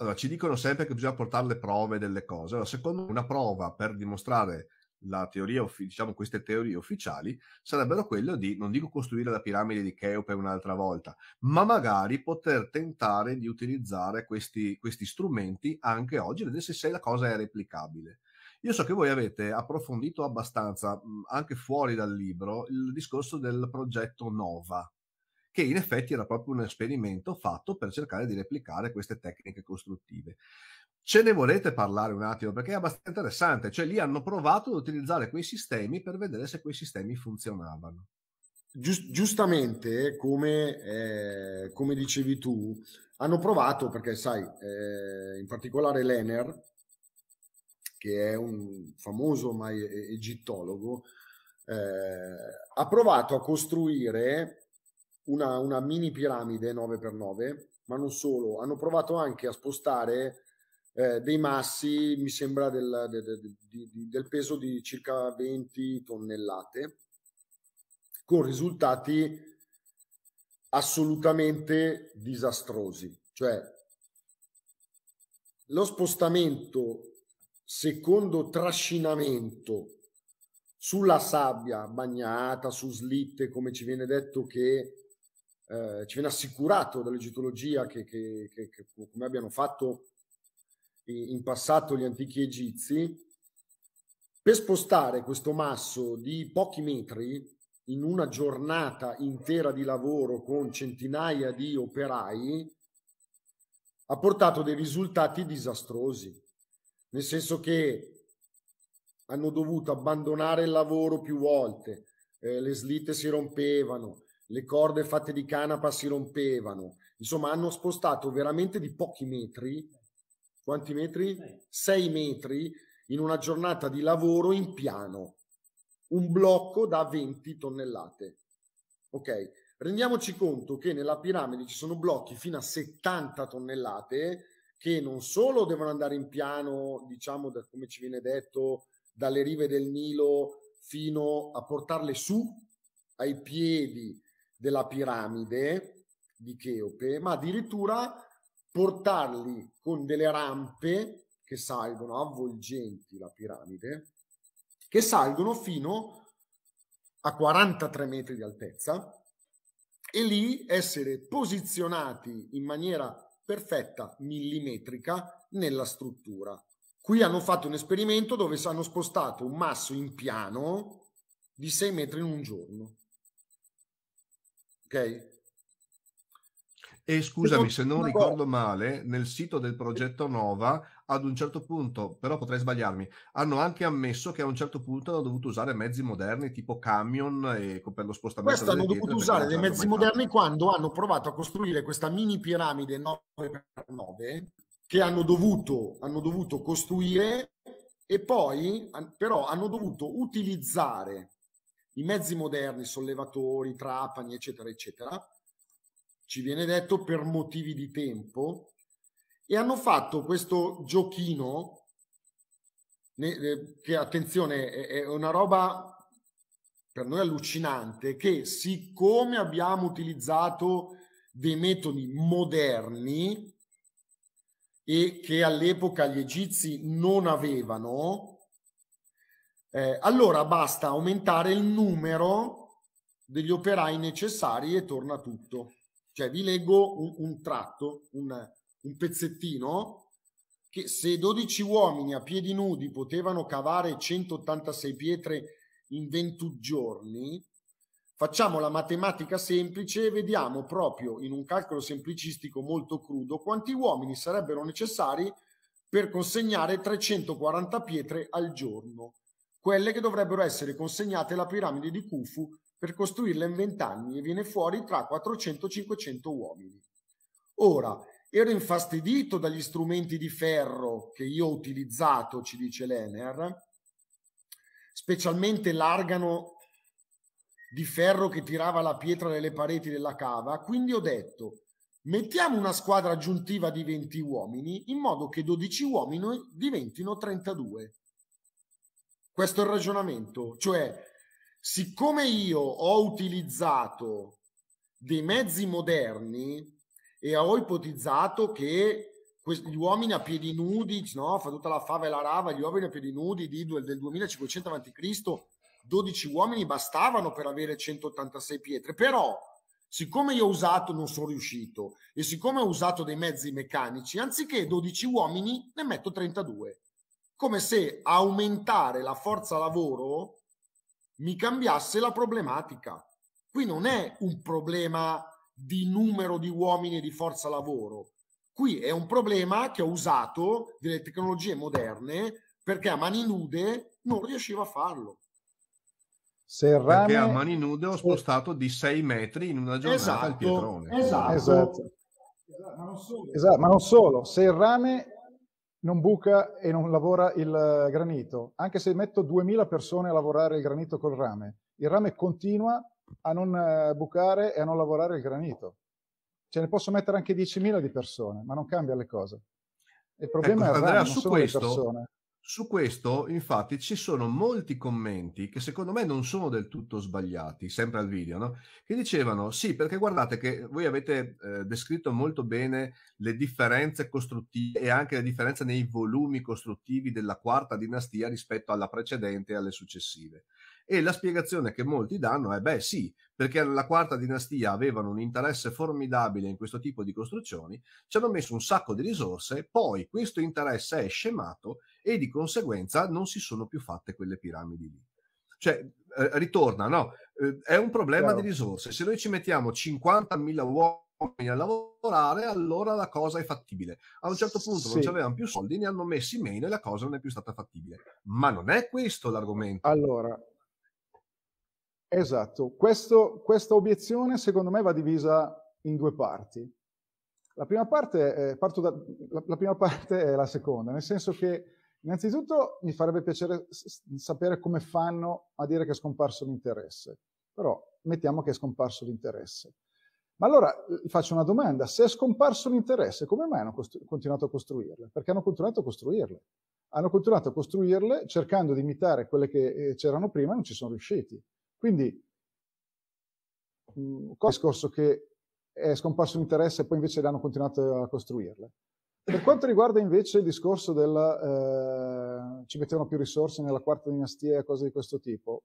Allora, ci dicono sempre che bisogna portare le prove delle cose. Allora, secondo me una prova per dimostrare la teoria, diciamo queste teorie ufficiali, sarebbero quelle di, non dico costruire la piramide di Cheope un'altra volta, ma magari poter tentare di utilizzare questi, questi strumenti anche oggi, vedere se la cosa è replicabile. Io so che voi avete approfondito abbastanza, anche fuori dal libro, il discorso del progetto Nova, che in effetti era proprio un esperimento fatto per cercare di replicare queste tecniche costruttive. Ce ne volete parlare un attimo? Perché è abbastanza interessante. Cioè, lì hanno provato ad utilizzare quei sistemi per vedere se quei sistemi funzionavano. Giust- giustamente, come, eh, come, dicevi tu, hanno provato, perché sai, eh, in particolare Lener, che è un famoso ormai egittologo, eh, ha provato a costruire una, una mini piramide 9x9, ma non solo, hanno provato anche a spostare eh, dei massi, mi sembra del, de, de, de, del peso di circa 20 tonnellate, con risultati assolutamente disastrosi. Cioè, lo spostamento secondo trascinamento sulla sabbia bagnata, su slitte, come ci viene detto che eh, ci viene assicurato dall'egittologia che, che, che, che, come abbiano fatto in passato gli antichi egizi, per spostare questo masso di pochi metri in una giornata intera di lavoro con centinaia di operai, ha portato dei risultati disastrosi, nel senso che hanno dovuto abbandonare il lavoro più volte, eh, le slitte si rompevano, le corde fatte di canapa si rompevano, insomma hanno spostato veramente di pochi metri quanti metri? 6 metri in una giornata di lavoro in piano. Un blocco da 20 tonnellate. Ok, rendiamoci conto che nella piramide ci sono blocchi fino a 70 tonnellate che non solo devono andare in piano, diciamo, da, come ci viene detto, dalle rive del Nilo fino a portarle su ai piedi della piramide di Cheope, ma addirittura portarli con delle rampe che salgono avvolgenti la piramide, che salgono fino a 43 metri di altezza e lì essere posizionati in maniera perfetta, millimetrica, nella struttura. Qui hanno fatto un esperimento dove hanno spostato un masso in piano di 6 metri in un giorno. Ok? E scusami, se non ricordo male, nel sito del progetto Nova, ad un certo punto, però potrei sbagliarmi, hanno anche ammesso che a un certo punto hanno dovuto usare mezzi moderni tipo camion e, per lo spostamento Questo hanno dovuto usare dei mezzi moderni fatto. quando hanno provato a costruire questa mini piramide 9x9 che hanno dovuto, hanno dovuto costruire e poi però hanno dovuto utilizzare i mezzi moderni, sollevatori, trapani, eccetera, eccetera, ci viene detto per motivi di tempo, e hanno fatto questo giochino che attenzione è una roba per noi allucinante che siccome abbiamo utilizzato dei metodi moderni e che all'epoca gli egizi non avevano eh, allora basta aumentare il numero degli operai necessari e torna tutto. Cioè vi leggo un, un tratto, un, un pezzettino che se 12 uomini a piedi nudi potevano cavare 186 pietre in 21 giorni, facciamo la matematica semplice e vediamo proprio in un calcolo semplicistico molto crudo quanti uomini sarebbero necessari per consegnare 340 pietre al giorno, quelle che dovrebbero essere consegnate alla piramide di Khufu per costruirla in 20 anni e viene fuori tra 400-500 uomini. Ora, ero infastidito dagli strumenti di ferro che io ho utilizzato, ci dice l'Ener, specialmente l'argano di ferro che tirava la pietra nelle pareti della cava, quindi ho detto mettiamo una squadra aggiuntiva di 20 uomini in modo che 12 uomini diventino 32. Questo è il ragionamento, cioè siccome io ho utilizzato dei mezzi moderni e ho ipotizzato che gli uomini a piedi nudi, no, fa tutta la fava e la rava, gli uomini a piedi nudi di, del 2500 a.C., 12 uomini bastavano per avere 186 pietre, però siccome io ho usato, non sono riuscito, e siccome ho usato dei mezzi meccanici, anziché 12 uomini ne metto 32. Come se aumentare la forza lavoro mi cambiasse la problematica. Qui non è un problema di numero di uomini e di forza lavoro. Qui è un problema che ho usato delle tecnologie moderne perché a mani nude non riuscivo a farlo. Se il rame... Perché a mani nude ho spostato di 6 metri in una giornata esatto, il pietrone. Esatto. Esatto. esatto. Ma, non solo. esatto. ma non solo, se il rame non buca e non lavora il granito, anche se metto 2000 persone a lavorare il granito col rame, il rame continua a non eh, bucare e a non lavorare il granito. Ce ne posso mettere anche 10.000 di persone, ma non cambia le cose. Il problema ecco, è Andrea, rame, su questo, su questo, infatti, ci sono molti commenti che secondo me non sono del tutto sbagliati, sempre al video, no? che dicevano sì, perché guardate che voi avete eh, descritto molto bene le differenze costruttive e anche le differenze nei volumi costruttivi della quarta dinastia rispetto alla precedente e alle successive. E la spiegazione che molti danno è, beh sì, perché la quarta dinastia avevano un interesse formidabile in questo tipo di costruzioni, ci hanno messo un sacco di risorse, poi questo interesse è scemato e di conseguenza non si sono più fatte quelle piramidi lì. Cioè, eh, ritorna, no? Eh, è un problema Chiaro. di risorse. Se noi ci mettiamo 50.000 uomini a lavorare, allora la cosa è fattibile. A un certo punto sì. non ci avevano più soldi, ne hanno messi meno e la cosa non è più stata fattibile. Ma non è questo l'argomento. Allora, Esatto, Questo, questa obiezione secondo me va divisa in due parti. La prima parte, è, da, la, la prima [laughs] parte è la seconda, nel senso che innanzitutto mi farebbe piacere sapere come fanno a dire che è scomparso l'interesse, però mettiamo che è scomparso l'interesse. Ma allora faccio una domanda, se è scomparso l'interesse, come mai hanno continuato a costruirle? Perché hanno continuato a costruirle. Hanno continuato a costruirle cercando di imitare quelle che eh, c'erano prima e non ci sono riusciti. Quindi, mh, mm, il discorso che è scomparso l'interesse e poi invece hanno continuato a costruirle. Per quanto riguarda invece il discorso del eh, ci mettevano più risorse nella quarta dinastia e cose di questo tipo,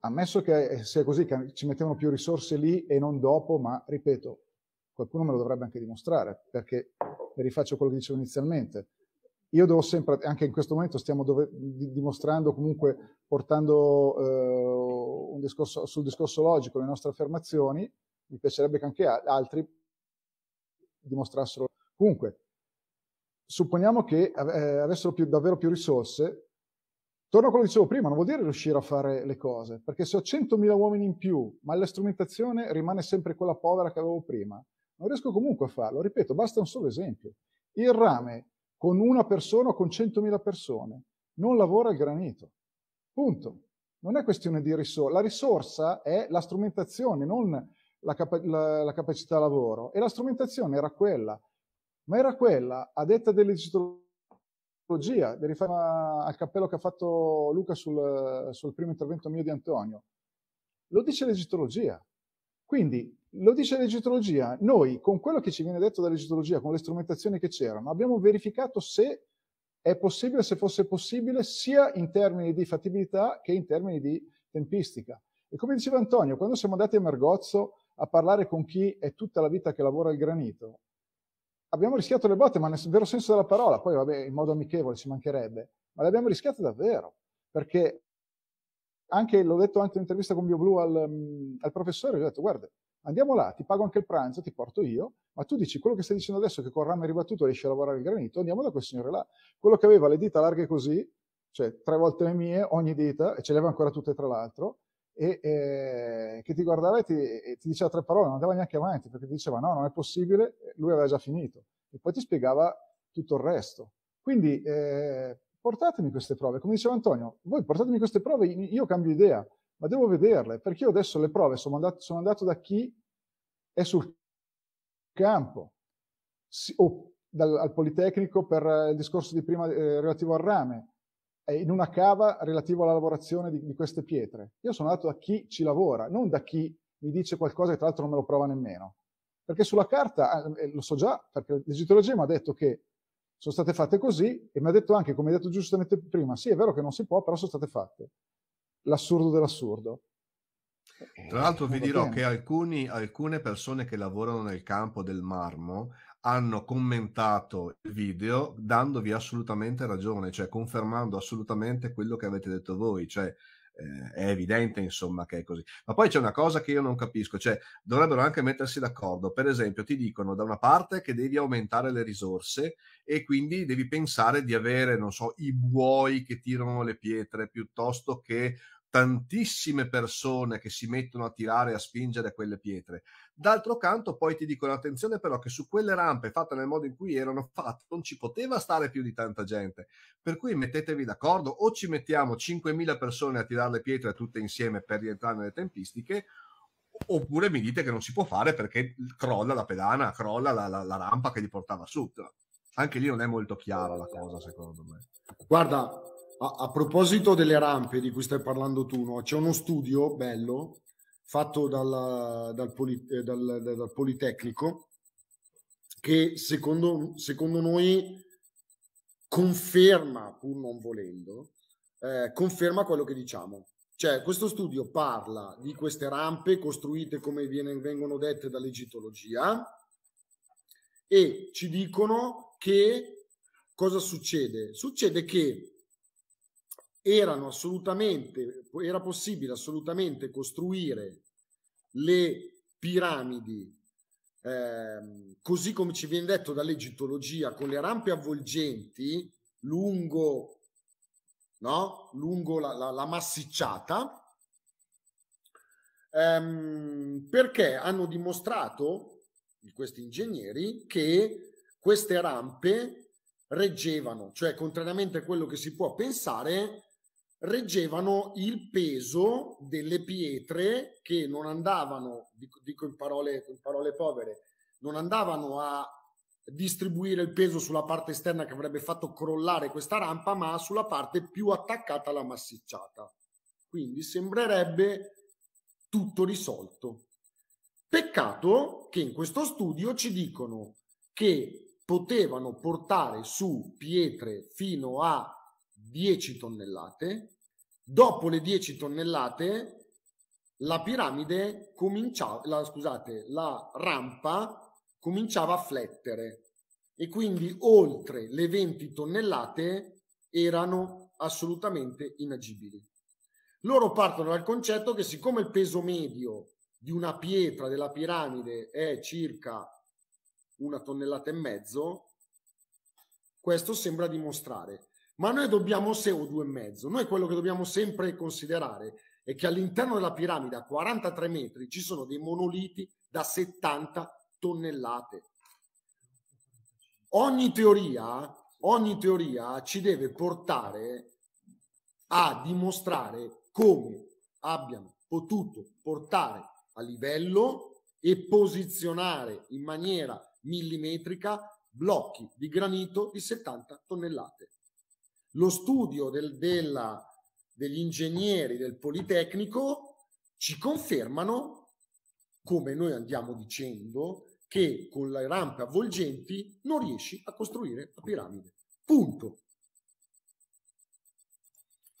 ammesso che sia così, che ci mettevano più risorse lì e non dopo, ma ripeto, qualcuno me lo dovrebbe anche dimostrare, perché rifaccio quello che dicevo inizialmente io devo sempre, anche in questo momento stiamo dove, dimostrando comunque, portando eh, un discorso, sul discorso logico le nostre affermazioni, mi piacerebbe che anche altri dimostrassero. Comunque, supponiamo che eh, avessero più, davvero più risorse, torno a quello che dicevo prima, non vuol dire riuscire a fare le cose, perché se ho 100.000 uomini in più, ma la strumentazione rimane sempre quella povera che avevo prima, non riesco comunque a farlo. Ripeto, basta un solo esempio. Il rame con una persona o con 100.000 persone. Non lavora il granito. Punto. Non è questione di risorsa. La risorsa è la strumentazione, non la, capa la, la capacità lavoro. E la strumentazione era quella. Ma era quella, a detta dell'egittologia, mi al cappello che ha fatto Luca sul, sul primo intervento mio di Antonio. Lo dice l'egittologia. Quindi lo dice l'egittologia, noi con quello che ci viene detto dall'egittologia, con le strumentazioni che c'erano, abbiamo verificato se è possibile, se fosse possibile, sia in termini di fattibilità che in termini di tempistica. E come diceva Antonio, quando siamo andati a Mergozzo a parlare con chi è tutta la vita che lavora il granito, abbiamo rischiato le botte, ma nel vero senso della parola, poi vabbè, in modo amichevole ci mancherebbe, ma le abbiamo rischiate davvero, perché anche, l'ho detto anche in un'intervista con BioBlue al, mm, al professore, ho detto, guarda, andiamo là, ti pago anche il pranzo, ti porto io, ma tu dici quello che stai dicendo adesso che con rame ribattuto riesci a lavorare il granito, andiamo da quel signore là. Quello che aveva le dita larghe così, cioè tre volte le mie, ogni dita, e ce le aveva ancora tutte tra l'altro, e eh, che ti guardava e ti, e ti, diceva tre parole, non andava neanche avanti, perché ti diceva no, non è possibile, lui aveva già finito. E poi ti spiegava tutto il resto. Quindi eh, portatemi queste prove, come diceva Antonio, voi portatemi queste prove, io cambio idea, ma devo vederle, perché io adesso le prove sono andato, sono andato da chi è sul campo, o dal, al Politecnico per il discorso di prima eh, relativo al rame, in una cava relativo alla lavorazione di, di, queste pietre. Io sono andato da chi ci lavora, non da chi mi dice qualcosa che tra l'altro non me lo prova nemmeno. Perché sulla carta, eh, lo so già, perché l'egittologia mi ha detto che sono state fatte così e mi ha detto anche, come hai detto giustamente prima, sì è vero che non si può, però sono state fatte. L'assurdo dell'assurdo. Tra l'altro vi dirò che alcuni, alcune persone che lavorano nel campo del marmo hanno commentato il video dandovi assolutamente ragione, cioè confermando assolutamente quello che avete detto voi, cioè eh, è evidente insomma che è così. Ma poi c'è una cosa che io non capisco, cioè dovrebbero anche mettersi d'accordo, per esempio ti dicono da una parte che devi aumentare le risorse e quindi devi pensare di avere, non so, i buoi che tirano le pietre piuttosto che tantissime persone che si mettono a tirare e a spingere quelle pietre. D'altro canto poi ti dicono attenzione però che su quelle rampe fatte nel modo in cui erano fatte non ci poteva stare più di tanta gente. Per cui mettetevi d'accordo o ci mettiamo 5.000 persone a tirare le pietre tutte insieme per rientrare nelle tempistiche oppure mi dite che non si può fare perché crolla la pedana, crolla la, la, la rampa che li portava su. Anche lì non è molto chiara la cosa secondo me. Guarda, a, a, proposito delle rampe di cui stai parlando tu, no? c'è uno studio bello fatto dal, dal, Poli, eh, dal, dal Politecnico che secondo, secondo, noi conferma, pur non volendo, eh, conferma quello che diciamo. Cioè, questo studio parla di queste rampe costruite come viene, vengono dette dall'egittologia e ci dicono che cosa succede? Succede che erano assolutamente, era possibile assolutamente costruire le piramidi eh, così come ci viene detto dall'egittologia con le rampe avvolgenti lungo, no? lungo la, la, la massicciata ehm, perché hanno dimostrato questi ingegneri che queste rampe reggevano, cioè contrariamente a quello che si può pensare, reggevano il peso delle pietre che non andavano, dico in parole, in parole povere, non andavano a distribuire il peso sulla parte esterna che avrebbe fatto crollare questa rampa, ma sulla parte più attaccata alla massicciata. Quindi sembrerebbe tutto risolto. Peccato che in questo studio ci dicono che potevano portare su pietre fino a 10 tonnellate, Dopo le 10 tonnellate, la piramide cominciava, la, scusate, la rampa cominciava a flettere e quindi oltre le 20 tonnellate erano assolutamente inagibili. Loro partono dal concetto che siccome il peso medio di una pietra della piramide è circa una tonnellata e mezzo, questo sembra dimostrare ma noi dobbiamo CO2 e mezzo. Noi quello che dobbiamo sempre considerare è che all'interno della piramide a 43 metri ci sono dei monoliti da 70 tonnellate. Ogni teoria, ogni teoria ci deve portare a dimostrare come abbiano potuto portare a livello e posizionare in maniera millimetrica blocchi di granito di 70 tonnellate lo studio del, della, degli ingegneri del Politecnico ci confermano, come noi andiamo dicendo, che con le rampe avvolgenti non riesci a costruire la piramide. Punto.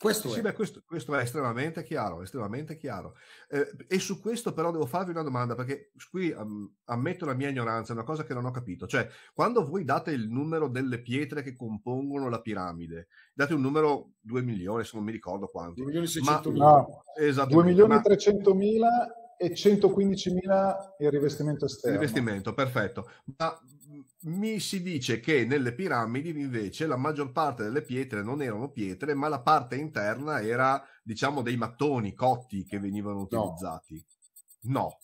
Questo, sì, è. Beh, questo, questo, è estremamente chiaro, estremamente chiaro. Eh, e su questo però devo farvi una domanda, perché qui um, ammetto la mia ignoranza, è una cosa che non ho capito. Cioè, quando voi date il numero delle pietre che compongono la piramide, date un numero 2 milioni, se non mi ricordo quanto. 2 milioni 600 mila. No, 2 milioni ma... 300 mila e 115 mila il rivestimento esterno. Il rivestimento, perfetto. Ma mi si dice che nelle piramidi invece la maggior parte delle pietre non erano pietre, ma la parte interna era, diciamo, dei mattoni cotti che venivano utilizzati. No. no.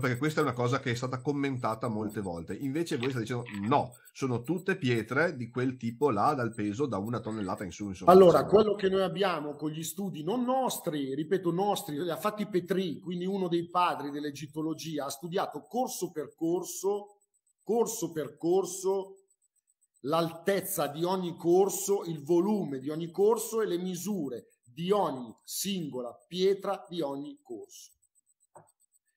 Perché questa è una cosa che è stata commentata molte volte. Invece voi state dicendo no, sono tutte pietre di quel tipo là dal peso da una tonnellata in su. Insomma, allora, quello che noi abbiamo con gli studi, non nostri, ripeto nostri, li ha fatti Petri, quindi uno dei padri dell'egittologia, ha studiato corso per corso corso per corso, l'altezza di ogni corso, il volume di ogni corso e le misure di ogni singola pietra di ogni corso.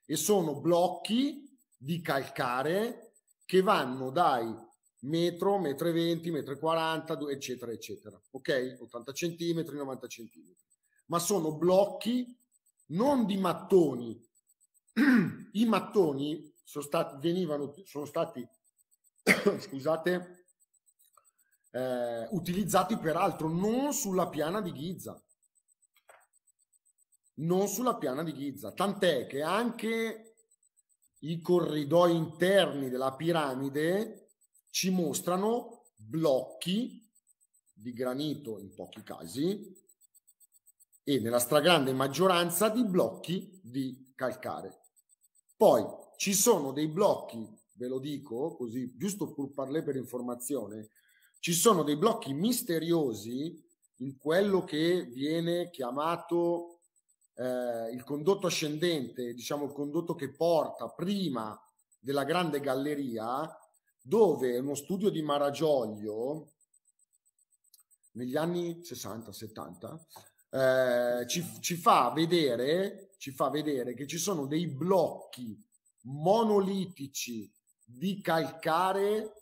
E sono blocchi di calcare che vanno dai metro, metro e venti, metro e quaranta, eccetera, eccetera. Ok? 80 centimetri, 90 centimetri. Ma sono blocchi non di mattoni. [clears throat] I mattoni sono stati, venivano, sono stati [coughs] scusate, eh, utilizzati peraltro non sulla piana di Giza. Non sulla piana di Giza, tant'è che anche i corridoi interni della piramide ci mostrano blocchi di granito in pochi casi e nella stragrande maggioranza di blocchi di calcare. Poi ci sono dei blocchi, ve lo dico così, giusto per parlare per informazione, ci sono dei blocchi misteriosi in quello che viene chiamato eh, il condotto ascendente, diciamo il condotto che porta prima della grande galleria, dove uno studio di Maragioglio negli anni 60-70 eh, ci, ci, ci fa vedere che ci sono dei blocchi monolitici di calcare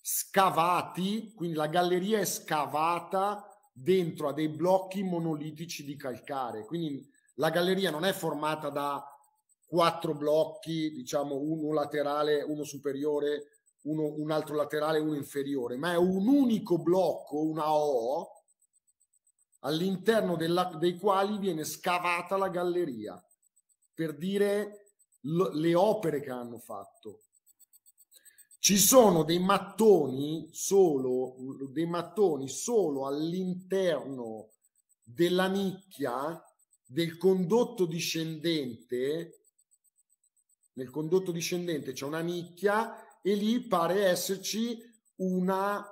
scavati, quindi la galleria è scavata dentro a dei blocchi monolitici di calcare. Quindi la galleria non è formata da quattro blocchi, diciamo uno laterale, uno superiore, uno, un altro laterale, uno inferiore, ma è un unico blocco, una O, all'interno della, dei quali viene scavata la galleria per dire le opere che hanno fatto. Ci sono dei mattoni solo, dei mattoni solo all'interno della nicchia del condotto discendente. Nel condotto discendente c'è una nicchia e lì pare esserci una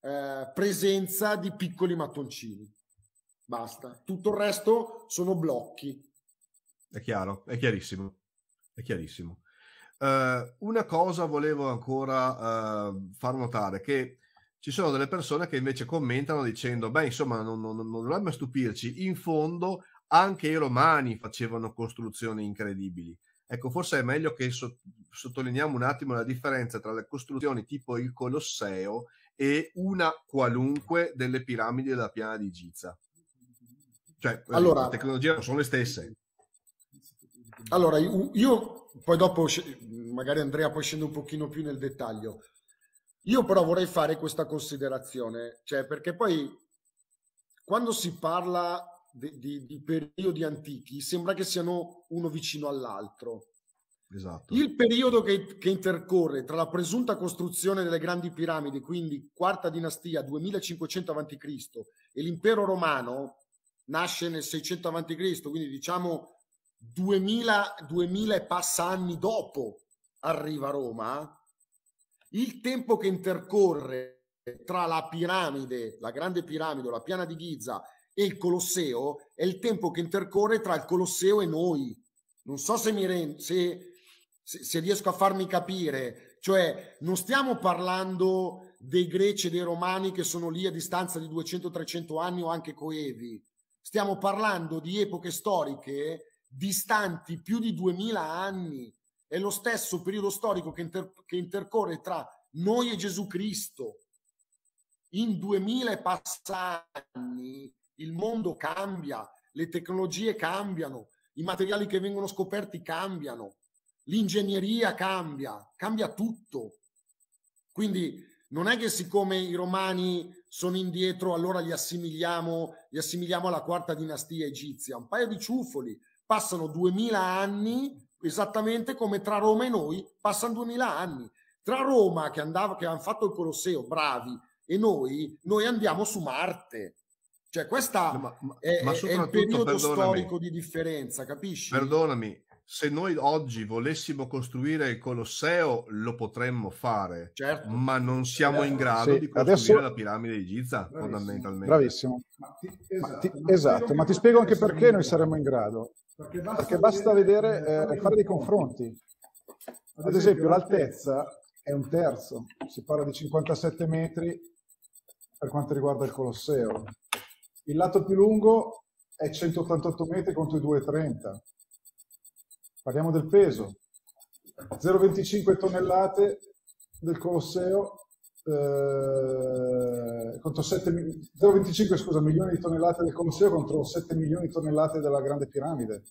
eh, presenza di piccoli mattoncini. Basta. Tutto il resto sono blocchi. È chiaro, è chiarissimo è chiarissimo. Uh, una cosa volevo ancora uh, far notare, che ci sono delle persone che invece commentano dicendo, beh, insomma, non, non, non dovrebbe stupirci, in fondo anche i romani facevano costruzioni incredibili. Ecco, forse è meglio che so- sottolineiamo un attimo la differenza tra le costruzioni tipo il Colosseo e una qualunque delle piramidi della piana di Giza. Cioè, allora, le tecnologie non sono le stesse. Allora, io poi dopo, magari Andrea poi scende un pochino più nel dettaglio. Io però vorrei fare questa considerazione, cioè perché poi quando si parla di, di, di periodi antichi sembra che siano uno vicino all'altro. Esatto. Il periodo che, che, intercorre tra la presunta costruzione delle grandi piramidi, quindi quarta dinastia 2500 a.C. e l'impero romano nasce nel 600 a.C., quindi diciamo 2000, 2000 e passa anni dopo arriva a Roma, il tempo che intercorre tra la piramide, la grande piramide, la piana di Giza e il Colosseo è il tempo che intercorre tra il Colosseo e noi. Non so se, mi rend- se, se, se riesco a farmi capire, cioè non stiamo parlando dei greci e dei romani che sono lì a distanza di 200-300 anni o anche coevi. Stiamo parlando di epoche storiche distanti più di 2000 anni. È lo stesso periodo storico che, inter- che intercorre tra noi e Gesù Cristo. in 2000 anni il mondo cambia, le tecnologie cambiano, i materiali che vengono scoperti cambiano, l'ingegneria cambia, cambia tutto. Quindi non è che siccome i romani sono indietro, allora li assimiliamo, li assimiliamo alla quarta dinastia egizia. Un paio di ciuffoli, passano duemila anni, esattamente come tra Roma e noi passano duemila anni. Tra Roma, che, andava, che hanno fatto il Colosseo, bravi, e noi, noi andiamo su Marte. Cioè, questa ma, ma, è, è il periodo storico di differenza, capisci? Perdonami, se noi oggi volessimo costruire il Colosseo lo potremmo fare, certo. ma non siamo in grado sì, di costruire adesso... la piramide di Giza, Bravissimo. fondamentalmente. Bravissimo. Ma ti, esatto, ma ti, ma esatto, ma ti spiego anche perché noi saremmo in grado. Perché basta, perché basta vedere, vedere eh, fare dei confronti. Ad esempio, l'altezza è un terzo, si parla di 57 metri per quanto riguarda il Colosseo. Il lato più lungo è 188 metri contro i 230 Parliamo del peso. 0,25 tonnellate del Colosseo eh, contro 7 0,25 scusa, milioni di tonnellate del Colosseo contro 7 milioni di tonnellate della Grande Piramide.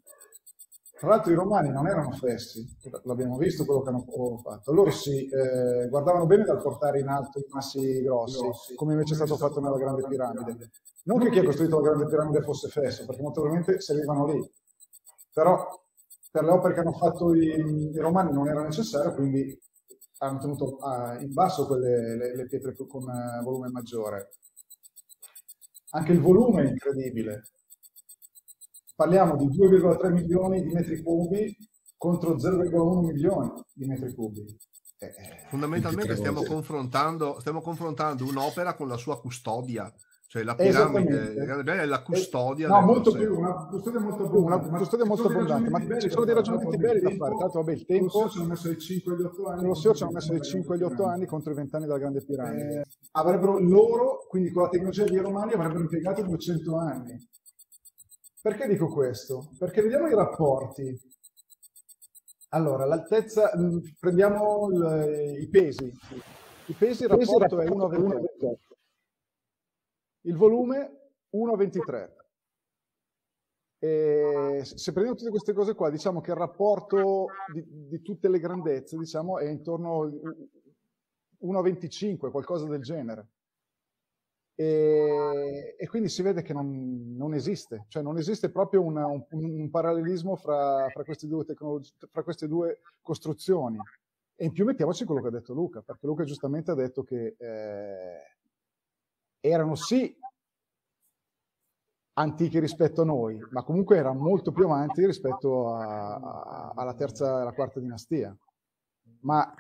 Tra l'altro i romani non erano fessi, l'abbiamo visto quello che hanno fatto. Loro si eh, guardavano bene dal portare in alto i massi grossi, come invece è stato fatto nella Grande Piramide. Non che chi ha costruito la Grande Piramide fosse fesso, perché molto probabilmente servivano lì. Però per le opere che hanno fatto i, i romani non era necessario, quindi hanno tenuto uh, in basso quelle, le, le pietre con uh, volume maggiore. Anche il volume è incredibile. Parliamo di 2,3 milioni di metri cubi contro 0,1 milioni di metri cubi. Eh, eh Fondamentalmente stiamo confrontando, stiamo confrontando un'opera con la sua custodia cioè la piramide è la custodia. No, molto più, una custodia molto abbondante. Una custodia molto abbondante, ma ci sono dei ragionamenti belli da fare. Tra l'altro, vabbè, il tempo... ci hanno messo i 5 e gli 8 anni. L'Osseo ci hanno messo i 5 e gli 8 anni contro i 20 anni della Grande Piramide. Eh, avrebbero loro, quindi con la tecnologia dei romani, avrebbero impiegato 200 anni. Perché dico questo? Perché vediamo i rapporti. Allora, l'altezza, prendiamo il, i pesi. I pesi, il rapporto è 1 a 28 il volume 1,23. E se prendiamo tutte queste cose qua, diciamo che il rapporto di, di tutte le grandezze diciamo, è intorno a 1,25, qualcosa del genere. E, e, quindi si vede che non, non esiste, cioè non esiste proprio una, un, un, parallelismo fra, fra, queste fra, queste due costruzioni. E in più mettiamoci quello che ha detto Luca, perché Luca giustamente ha detto che eh, erano sì antichi rispetto a noi, ma comunque erano molto più avanti rispetto a, a, alla terza e alla quarta dinastia. Ma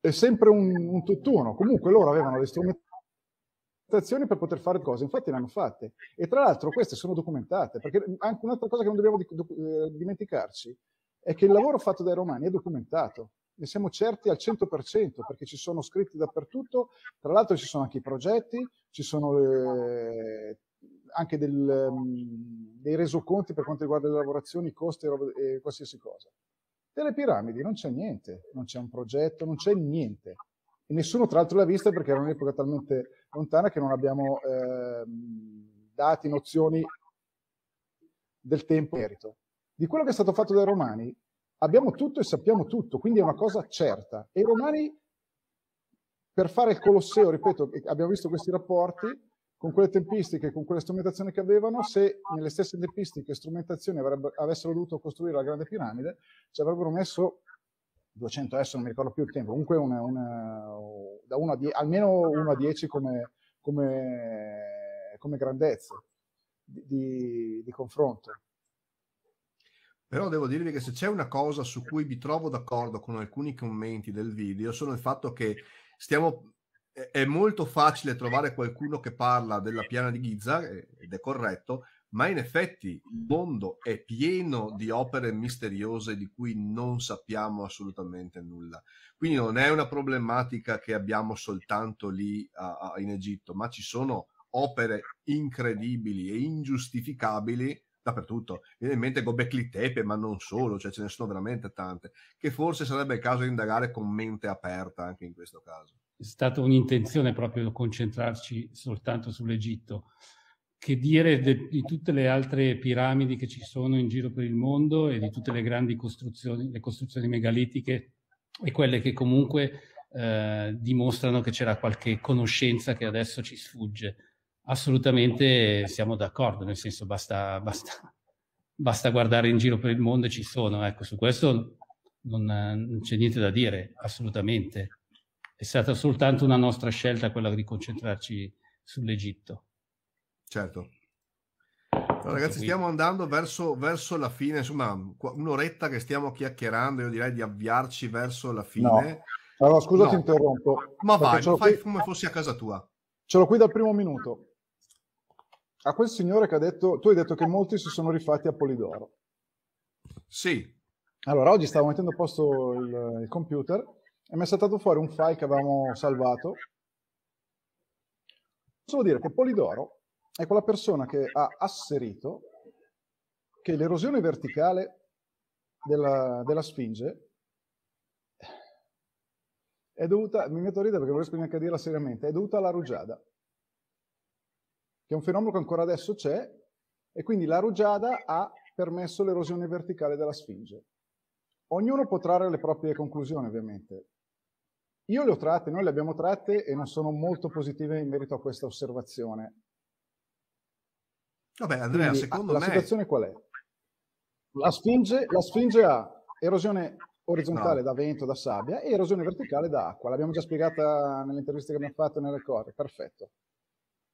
è sempre un, un tutt'uno. Comunque loro avevano le strumentazioni per poter fare cose, infatti le hanno fatte. E tra l'altro queste sono documentate, perché anche un'altra cosa che non dobbiamo eh, dimenticarci è che il lavoro fatto dai romani è documentato ne siamo certi al 100% perché ci sono scritti dappertutto, tra l'altro ci sono anche i progetti, ci sono le, anche del, um, dei resoconti per quanto riguarda le lavorazioni, costi e, e qualsiasi cosa. Delle piramidi non c'è niente, non c'è un progetto, non c'è niente. E nessuno tra l'altro l'ha vista perché era un'epoca talmente lontana che non abbiamo eh, dati, nozioni del tempo merito. Di quello che è stato fatto dai romani abbiamo tutto e sappiamo tutto, quindi è una cosa certa. E i romani, per fare il Colosseo, ripeto, abbiamo visto questi rapporti, con quelle tempistiche, con quelle strumentazioni che avevano, se nelle stesse tempistiche e strumentazioni avessero dovuto costruire la grande piramide, ci avrebbero messo 200, adesso non mi ricordo più il tempo, comunque una, una, da 1 a 10, almeno 1 a 10 come, come, come grandezza di, di confronto. Però devo dirvi che se c'è una cosa su cui vi trovo d'accordo con alcuni commenti del video, sono il fatto che stiamo, è molto facile trovare qualcuno che parla della piana di Giza, ed è corretto, ma in effetti il mondo è pieno di opere misteriose di cui non sappiamo assolutamente nulla. Quindi non è una problematica che abbiamo soltanto lì a, a, in Egitto, ma ci sono opere incredibili e ingiustificabili dappertutto. Viene in mente Gobekli Tepe, ma non solo, cioè ce ne sono veramente tante, che forse sarebbe il caso di indagare con mente aperta anche in questo caso. stata un'intenzione proprio concentrarci soltanto sull'Egitto, che dire de, di tutte le altre piramidi che ci sono in giro per il mondo e di tutte le grandi costruzioni, le costruzioni megalitiche e quelle che comunque eh, dimostrano che c'era qualche conoscenza che adesso ci sfugge. Assolutamente siamo d'accordo, nel senso basta, basta, [laughs] basta guardare in giro per il mondo e ci sono. Ecco, su questo non, non c'è niente da dire, assolutamente. È stata soltanto una nostra scelta quella di concentrarci sull'Egitto. Certo. Allora, ragazzi, stiamo andando verso, verso, la fine, insomma, un'oretta che stiamo chiacchierando, io direi di avviarci verso la fine. No. Allora, scusa, no. ti interrompo. Ma vai, lo fai qui... come fossi a casa tua. Ce l'ho qui dal primo minuto. A quel signore che ha detto, tu hai detto che molti si sono rifatti a Polidoro. Sì. Allora, oggi stavo mettendo a posto il, il computer e mi è saltato fuori un file che avevamo salvato. Solo dire che Polidoro è quella persona che ha asserito che l'erosione verticale della, della Sfinge è dovuta, mi metto a ridere perché non riesco neanche a dirla seriamente, è dovuta alla rugiada, che è un fenomeno che ancora adesso c'è, e quindi la rugiada ha permesso l'erosione verticale della Sfinge. Ognuno può trarre le proprie conclusioni, ovviamente. Io le ho tratte, noi le abbiamo tratte e non sono molto positive in merito a questa osservazione. Vabbè, Andrea, Quindi, secondo la me... La situazione qual è? La Sfinge, la Sfinge ha erosione orizzontale no. da vento, da sabbia e erosione verticale da acqua. L'abbiamo già spiegata nelle interviste che abbiamo fatto nelle cose, perfetto.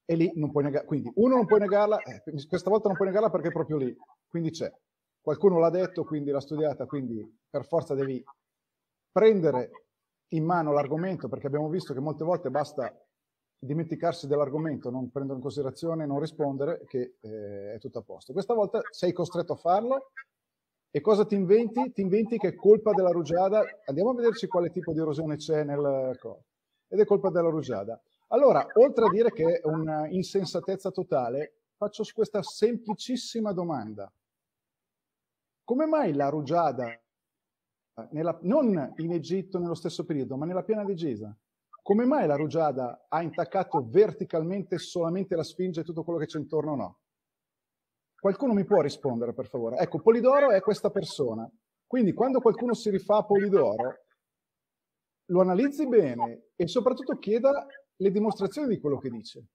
E lì non puoi negare, quindi uno non puoi negarla, eh, questa volta non puoi negarla perché è proprio lì, quindi c'è. Qualcuno l'ha detto, quindi l'ha studiata, quindi per forza devi prendere in mano l'argomento perché abbiamo visto che molte volte basta dimenticarsi dell'argomento, non prendere in considerazione, non rispondere, che eh, è tutto a posto. Questa volta sei costretto a farlo e cosa ti inventi? Ti inventi che è colpa della rugiada. Andiamo a vederci quale tipo di erosione c'è nel. Ed è colpa della rugiada. Allora, oltre a dire che è un'insensatezza totale, faccio questa semplicissima domanda. Come mai la rugiada, nella, non in Egitto nello stesso periodo, ma nella piana di Giza, come mai la rugiada ha intaccato verticalmente solamente la Sfinge e tutto quello che c'è intorno no? Qualcuno mi può rispondere, per favore? Ecco, Polidoro è questa persona. Quindi quando qualcuno si rifà a Polidoro, lo analizzi bene e soprattutto chieda le dimostrazioni di quello che dice.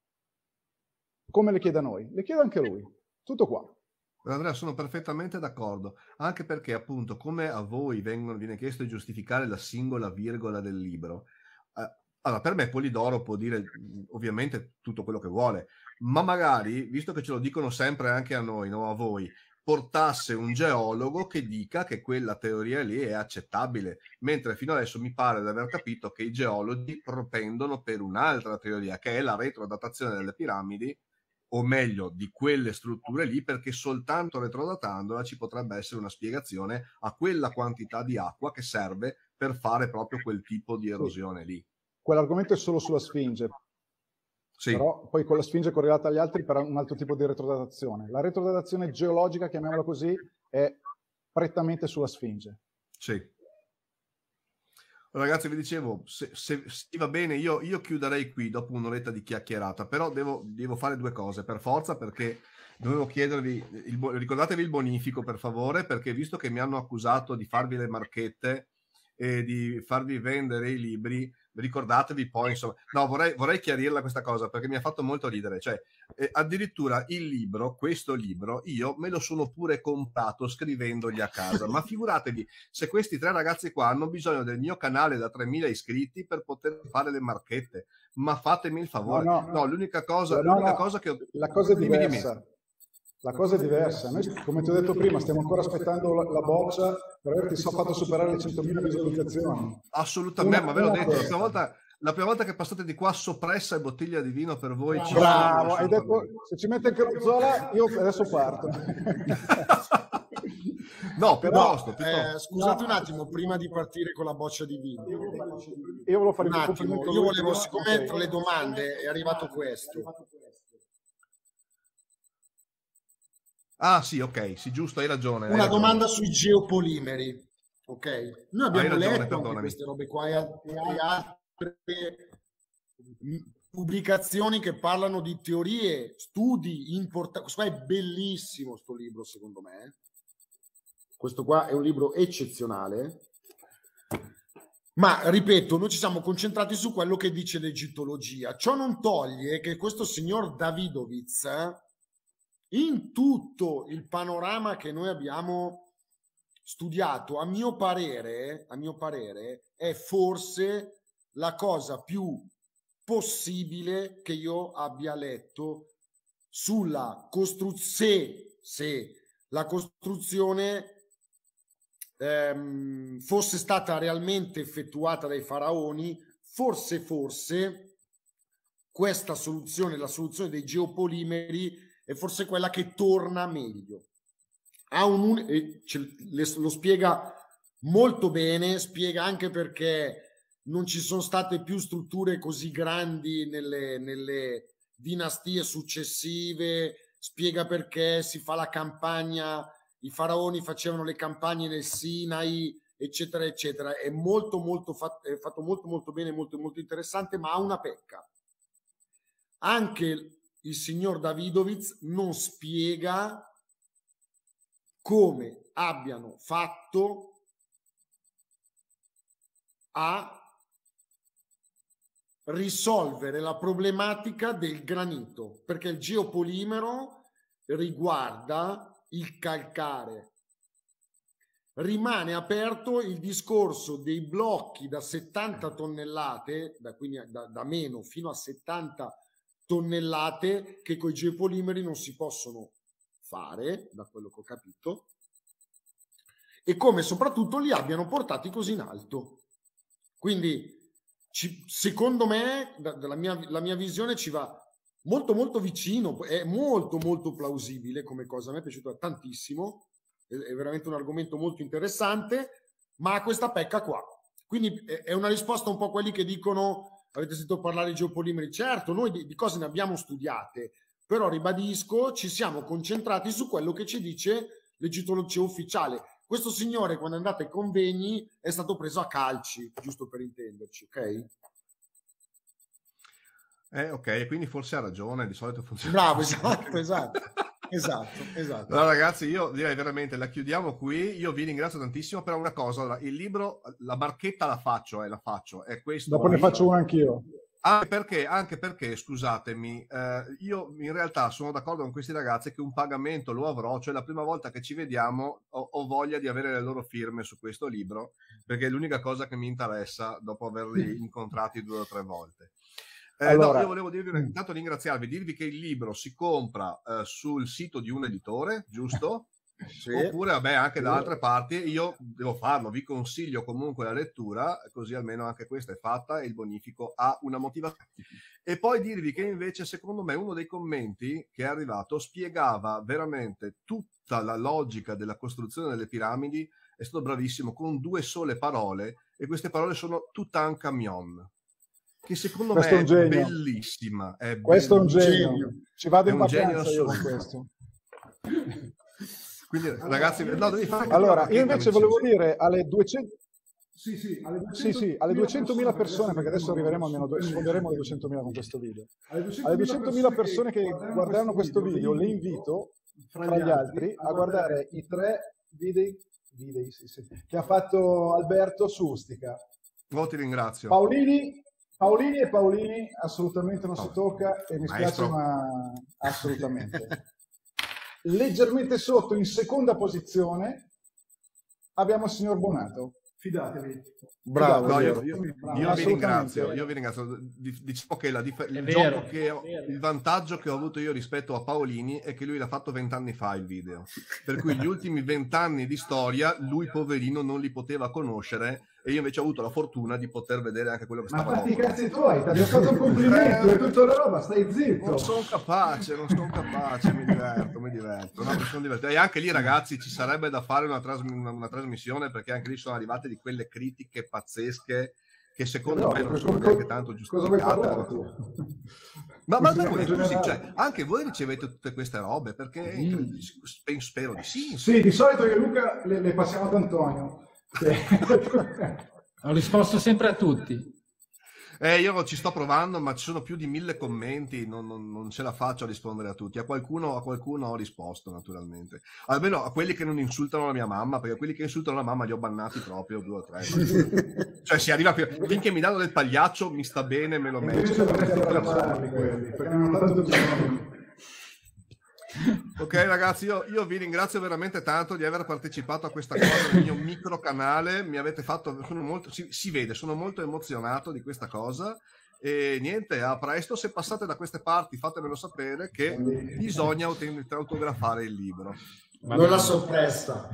Come le chiede a noi? Le chiede anche lui. Tutto qua. Andrea, sono perfettamente d'accordo, anche perché appunto come a voi vengono, viene chiesto di giustificare la singola virgola del libro, eh, allora per me Polidoro può dire ovviamente tutto quello che vuole, ma magari, visto che ce lo dicono sempre anche a noi, no a voi, portasse un geologo che dica che quella teoria lì è accettabile, mentre fino adesso mi pare di aver capito che i geologi propendono per un'altra teoria, che è la retrodatazione delle piramidi, o meglio di quelle strutture lì, perché soltanto retrodatandola ci potrebbe essere una spiegazione a quella quantità di acqua che serve per fare proprio quel tipo di erosione lì. Quell'argomento è solo sulla Sfinge, sì. Però poi con la Sfinge correlata agli altri per un altro tipo di retrodatazione. La retrodatazione geologica, chiamiamola così, è prettamente sulla Sfinge. Sì. Ragazzi, vi dicevo, se, se, se va bene, io, io, chiuderei qui dopo un'oretta di chiacchierata, però devo, devo fare due cose per forza perché dovevo chiedervi, il, ricordatevi il bonifico per favore, perché visto che mi hanno accusato di farvi le marchette e di farvi vendere i libri, ricordatevi poi, insomma, no, vorrei, vorrei chiarirla questa cosa perché mi ha fatto molto ridere, cioè eh, addirittura il libro, questo libro, io me lo sono pure comprato scrivendogli a casa, ma figuratevi se questi tre ragazzi qua hanno bisogno del mio canale da 3000 iscritti per poter fare le marchette, ma fatemi il favore, no, no, no l'unica cosa, no, l'unica cosa che ho... La cosa è diversa. La cosa è diversa. Noi, come ti ho detto prima, stiamo ancora aspettando la, la boccia per averti so fatto superare le 100.000 visualizzazioni. Assolutamente, ma ve l'ho detto, la prima, volta, la prima volta che passate di qua soppressa e bottiglia di vino per voi. Bravo, bravo hai detto, se ci mette anche Rozzola, io adesso parto. no, piuttosto. No, eh, scusate no. un attimo, prima di partire con la boccia di vino. Io volevo fare un attimo, io volevo, siccome tra le domande è arrivato questo. Ah sì, ok, sì, giusto, hai ragione. Una hai domanda ragione. sui geopolimeri. Ok, noi abbiamo ragione, letto queste robe qua e altre pubblicazioni che parlano di teorie, studi importanti. Questo qua è bellissimo, questo libro, secondo me. Questo qua è un libro eccezionale. Ma ripeto, noi ci siamo concentrati su quello che dice l'egittologia. Ciò non toglie che questo signor Davidovitz, in tutto il panorama che noi abbiamo studiato, a mio parere, a mio parere è forse la cosa più possibile che io abbia letto sulla costruzione, se la costruzione ehm, fosse stata realmente effettuata dai faraoni, forse, forse questa soluzione, la soluzione dei geopolimeri, è forse quella che torna meglio. Ha un, lo spiega molto bene, spiega anche perché non ci sono state più strutture così grandi nelle, nelle dinastie successive, spiega perché si fa la campagna, i faraoni facevano le campagne nel Sinai, eccetera, eccetera. È molto, molto fatto, è fatto molto, molto bene, molto, molto interessante, ma ha una pecca. Anche il signor Davidovitz non spiega come abbiano fatto a risolvere la problematica del granito, perché il geopolimero riguarda il calcare. Rimane aperto il discorso dei blocchi da 70 tonnellate, da, quindi da, da meno fino a 70 tonnellate, che con i geopolimeri non si possono fare, da quello che ho capito, e come soprattutto li abbiano portati così in alto. Quindi ci, secondo me, da, dalla mia, la mia visione ci va molto molto vicino, è molto molto plausibile come cosa, me è piaciuto tantissimo, è, è veramente un argomento molto interessante, ma ha questa pecca qua. Quindi è una risposta un po' a quelli che dicono, avete sentito parlare di geopolimeri, certo, noi di, di cose ne abbiamo studiate, però ribadisco, ci siamo concentrati su quello che ci dice l'egittologia ufficiale. Questo signore, quando è andato ai convegni, è stato preso a calci, giusto per intenderci, ok? Eh, ok, quindi forse ha ragione, di solito funziona. Bravo, esatto, esatto. [laughs] Esatto, esatto. Allora, ragazzi, io direi veramente la chiudiamo qui. Io vi ringrazio tantissimo per una cosa. Il libro, la barchetta la faccio, eh, la faccio. È questo. Dopo ne faccio una anch'io. Anche perché, anche perché scusatemi, eh, io in realtà sono d'accordo con questi ragazzi che un pagamento lo avrò, cioè la prima volta che ci vediamo ho, ho, voglia di avere le loro firme su questo libro, perché è l'unica cosa che mi interessa dopo averli [laughs] incontrati due o tre volte. Eh, allora, no, io volevo dirvi intanto ringraziarvi, dirvi che il libro si compra eh, sul sito di un editore, giusto? [laughs] Sì. Oppure, vabbè, anche da altre parti, io devo farlo, vi consiglio comunque la lettura, così almeno anche questa è fatta e il bonifico ha una motivazione. E poi dirvi che invece, secondo me, uno dei commenti che è arrivato spiegava veramente tutta la logica della costruzione delle piramidi, è stato bravissimo, con due sole parole, e queste parole sono Tutankhamon che secondo questo me è, è bellissima. È questo bellissima. è un genio. Ci vado in vacanza io con questo. [laughs] Quindi, ragazzi, no, devi fare allora, io invece volevo dire alle 200. Sì, sì, alle 200.000 sì, sì, alle 200 persone, perché adesso arriveremo almeno, sfonderemo le 200.000 con questo video. Alle 200.000 persone che guarderanno questo video, le invito, fra gli altri, a guardare i tre video, video sì, sì, che ha fatto Alberto su Ustica. Oh, ti ringrazio. Paolini, Paolini e Paolini assolutamente non si tocca e mi spiace, ma assolutamente. leggermente sotto in seconda posizione abbiamo il signor Bonato. Fidatevi. Bravo, no, io, io, io vi ringrazio, io vi ringrazio. Diciamo che la dif- il, vero, ho, il, vantaggio che ho avuto io rispetto a Paolini è che lui l'ha fatto vent'anni fa il video, per cui gli ultimi vent'anni di storia lui poverino non li poteva conoscere e io invece ho avuto la fortuna di poter vedere anche quello che stava Ma fatti i cazzi tuoi, ti ho fatto un [laughs] complimento e tutta la roba, stai zitto. Non sono capace, non sono capace, mi diverto, mi diverto. No, mi sono divertito. E anche lì ragazzi ci sarebbe da fare una, tras- una, una, trasmissione perché anche lì sono arrivate di quelle critiche pazzesche che secondo no, me non sono neanche tanto giustificate. Ma, ma voi, scusi, cioè, anche voi ricevete tutte queste robe perché mm. spero di sì. Sì, di solito io e Luca le, le passiamo ad Antonio. [laughs] Ho risposto sempre a tutti. Eh, io ci sto provando, ma ci sono più di mille commenti, non, non, non ce la faccio a rispondere a tutti. A qualcuno, a qualcuno, ho risposto, naturalmente. Almeno a quelli che non insultano la mia mamma, perché quelli che insultano la mamma li ho bannati proprio due o tre. cioè, si arriva più... Finché mi danno del pagliaccio, mi sta bene, me lo metto. Ok ragazzi, io, io, vi ringrazio veramente tanto di aver partecipato a questa cosa nel mio micro canale, mi avete fatto, sono molto, si, si, vede, sono molto emozionato di questa cosa e niente, a presto, se passate da queste parti fatemelo sapere che bisogna autografare il libro. Non la soppressa.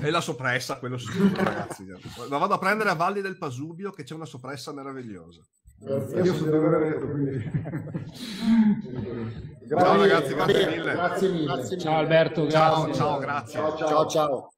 E la soppressa, quello sì, ragazzi. La vado a prendere a Valli del Pasubio che c'è una soppressa meravigliosa. Io sono di Rovereto, quindi... Grazie, ragazzi, grazie mille. Grazie mille. Ciao Alberto, grazie. Ciao, ciao grazie. ciao. ciao. ciao.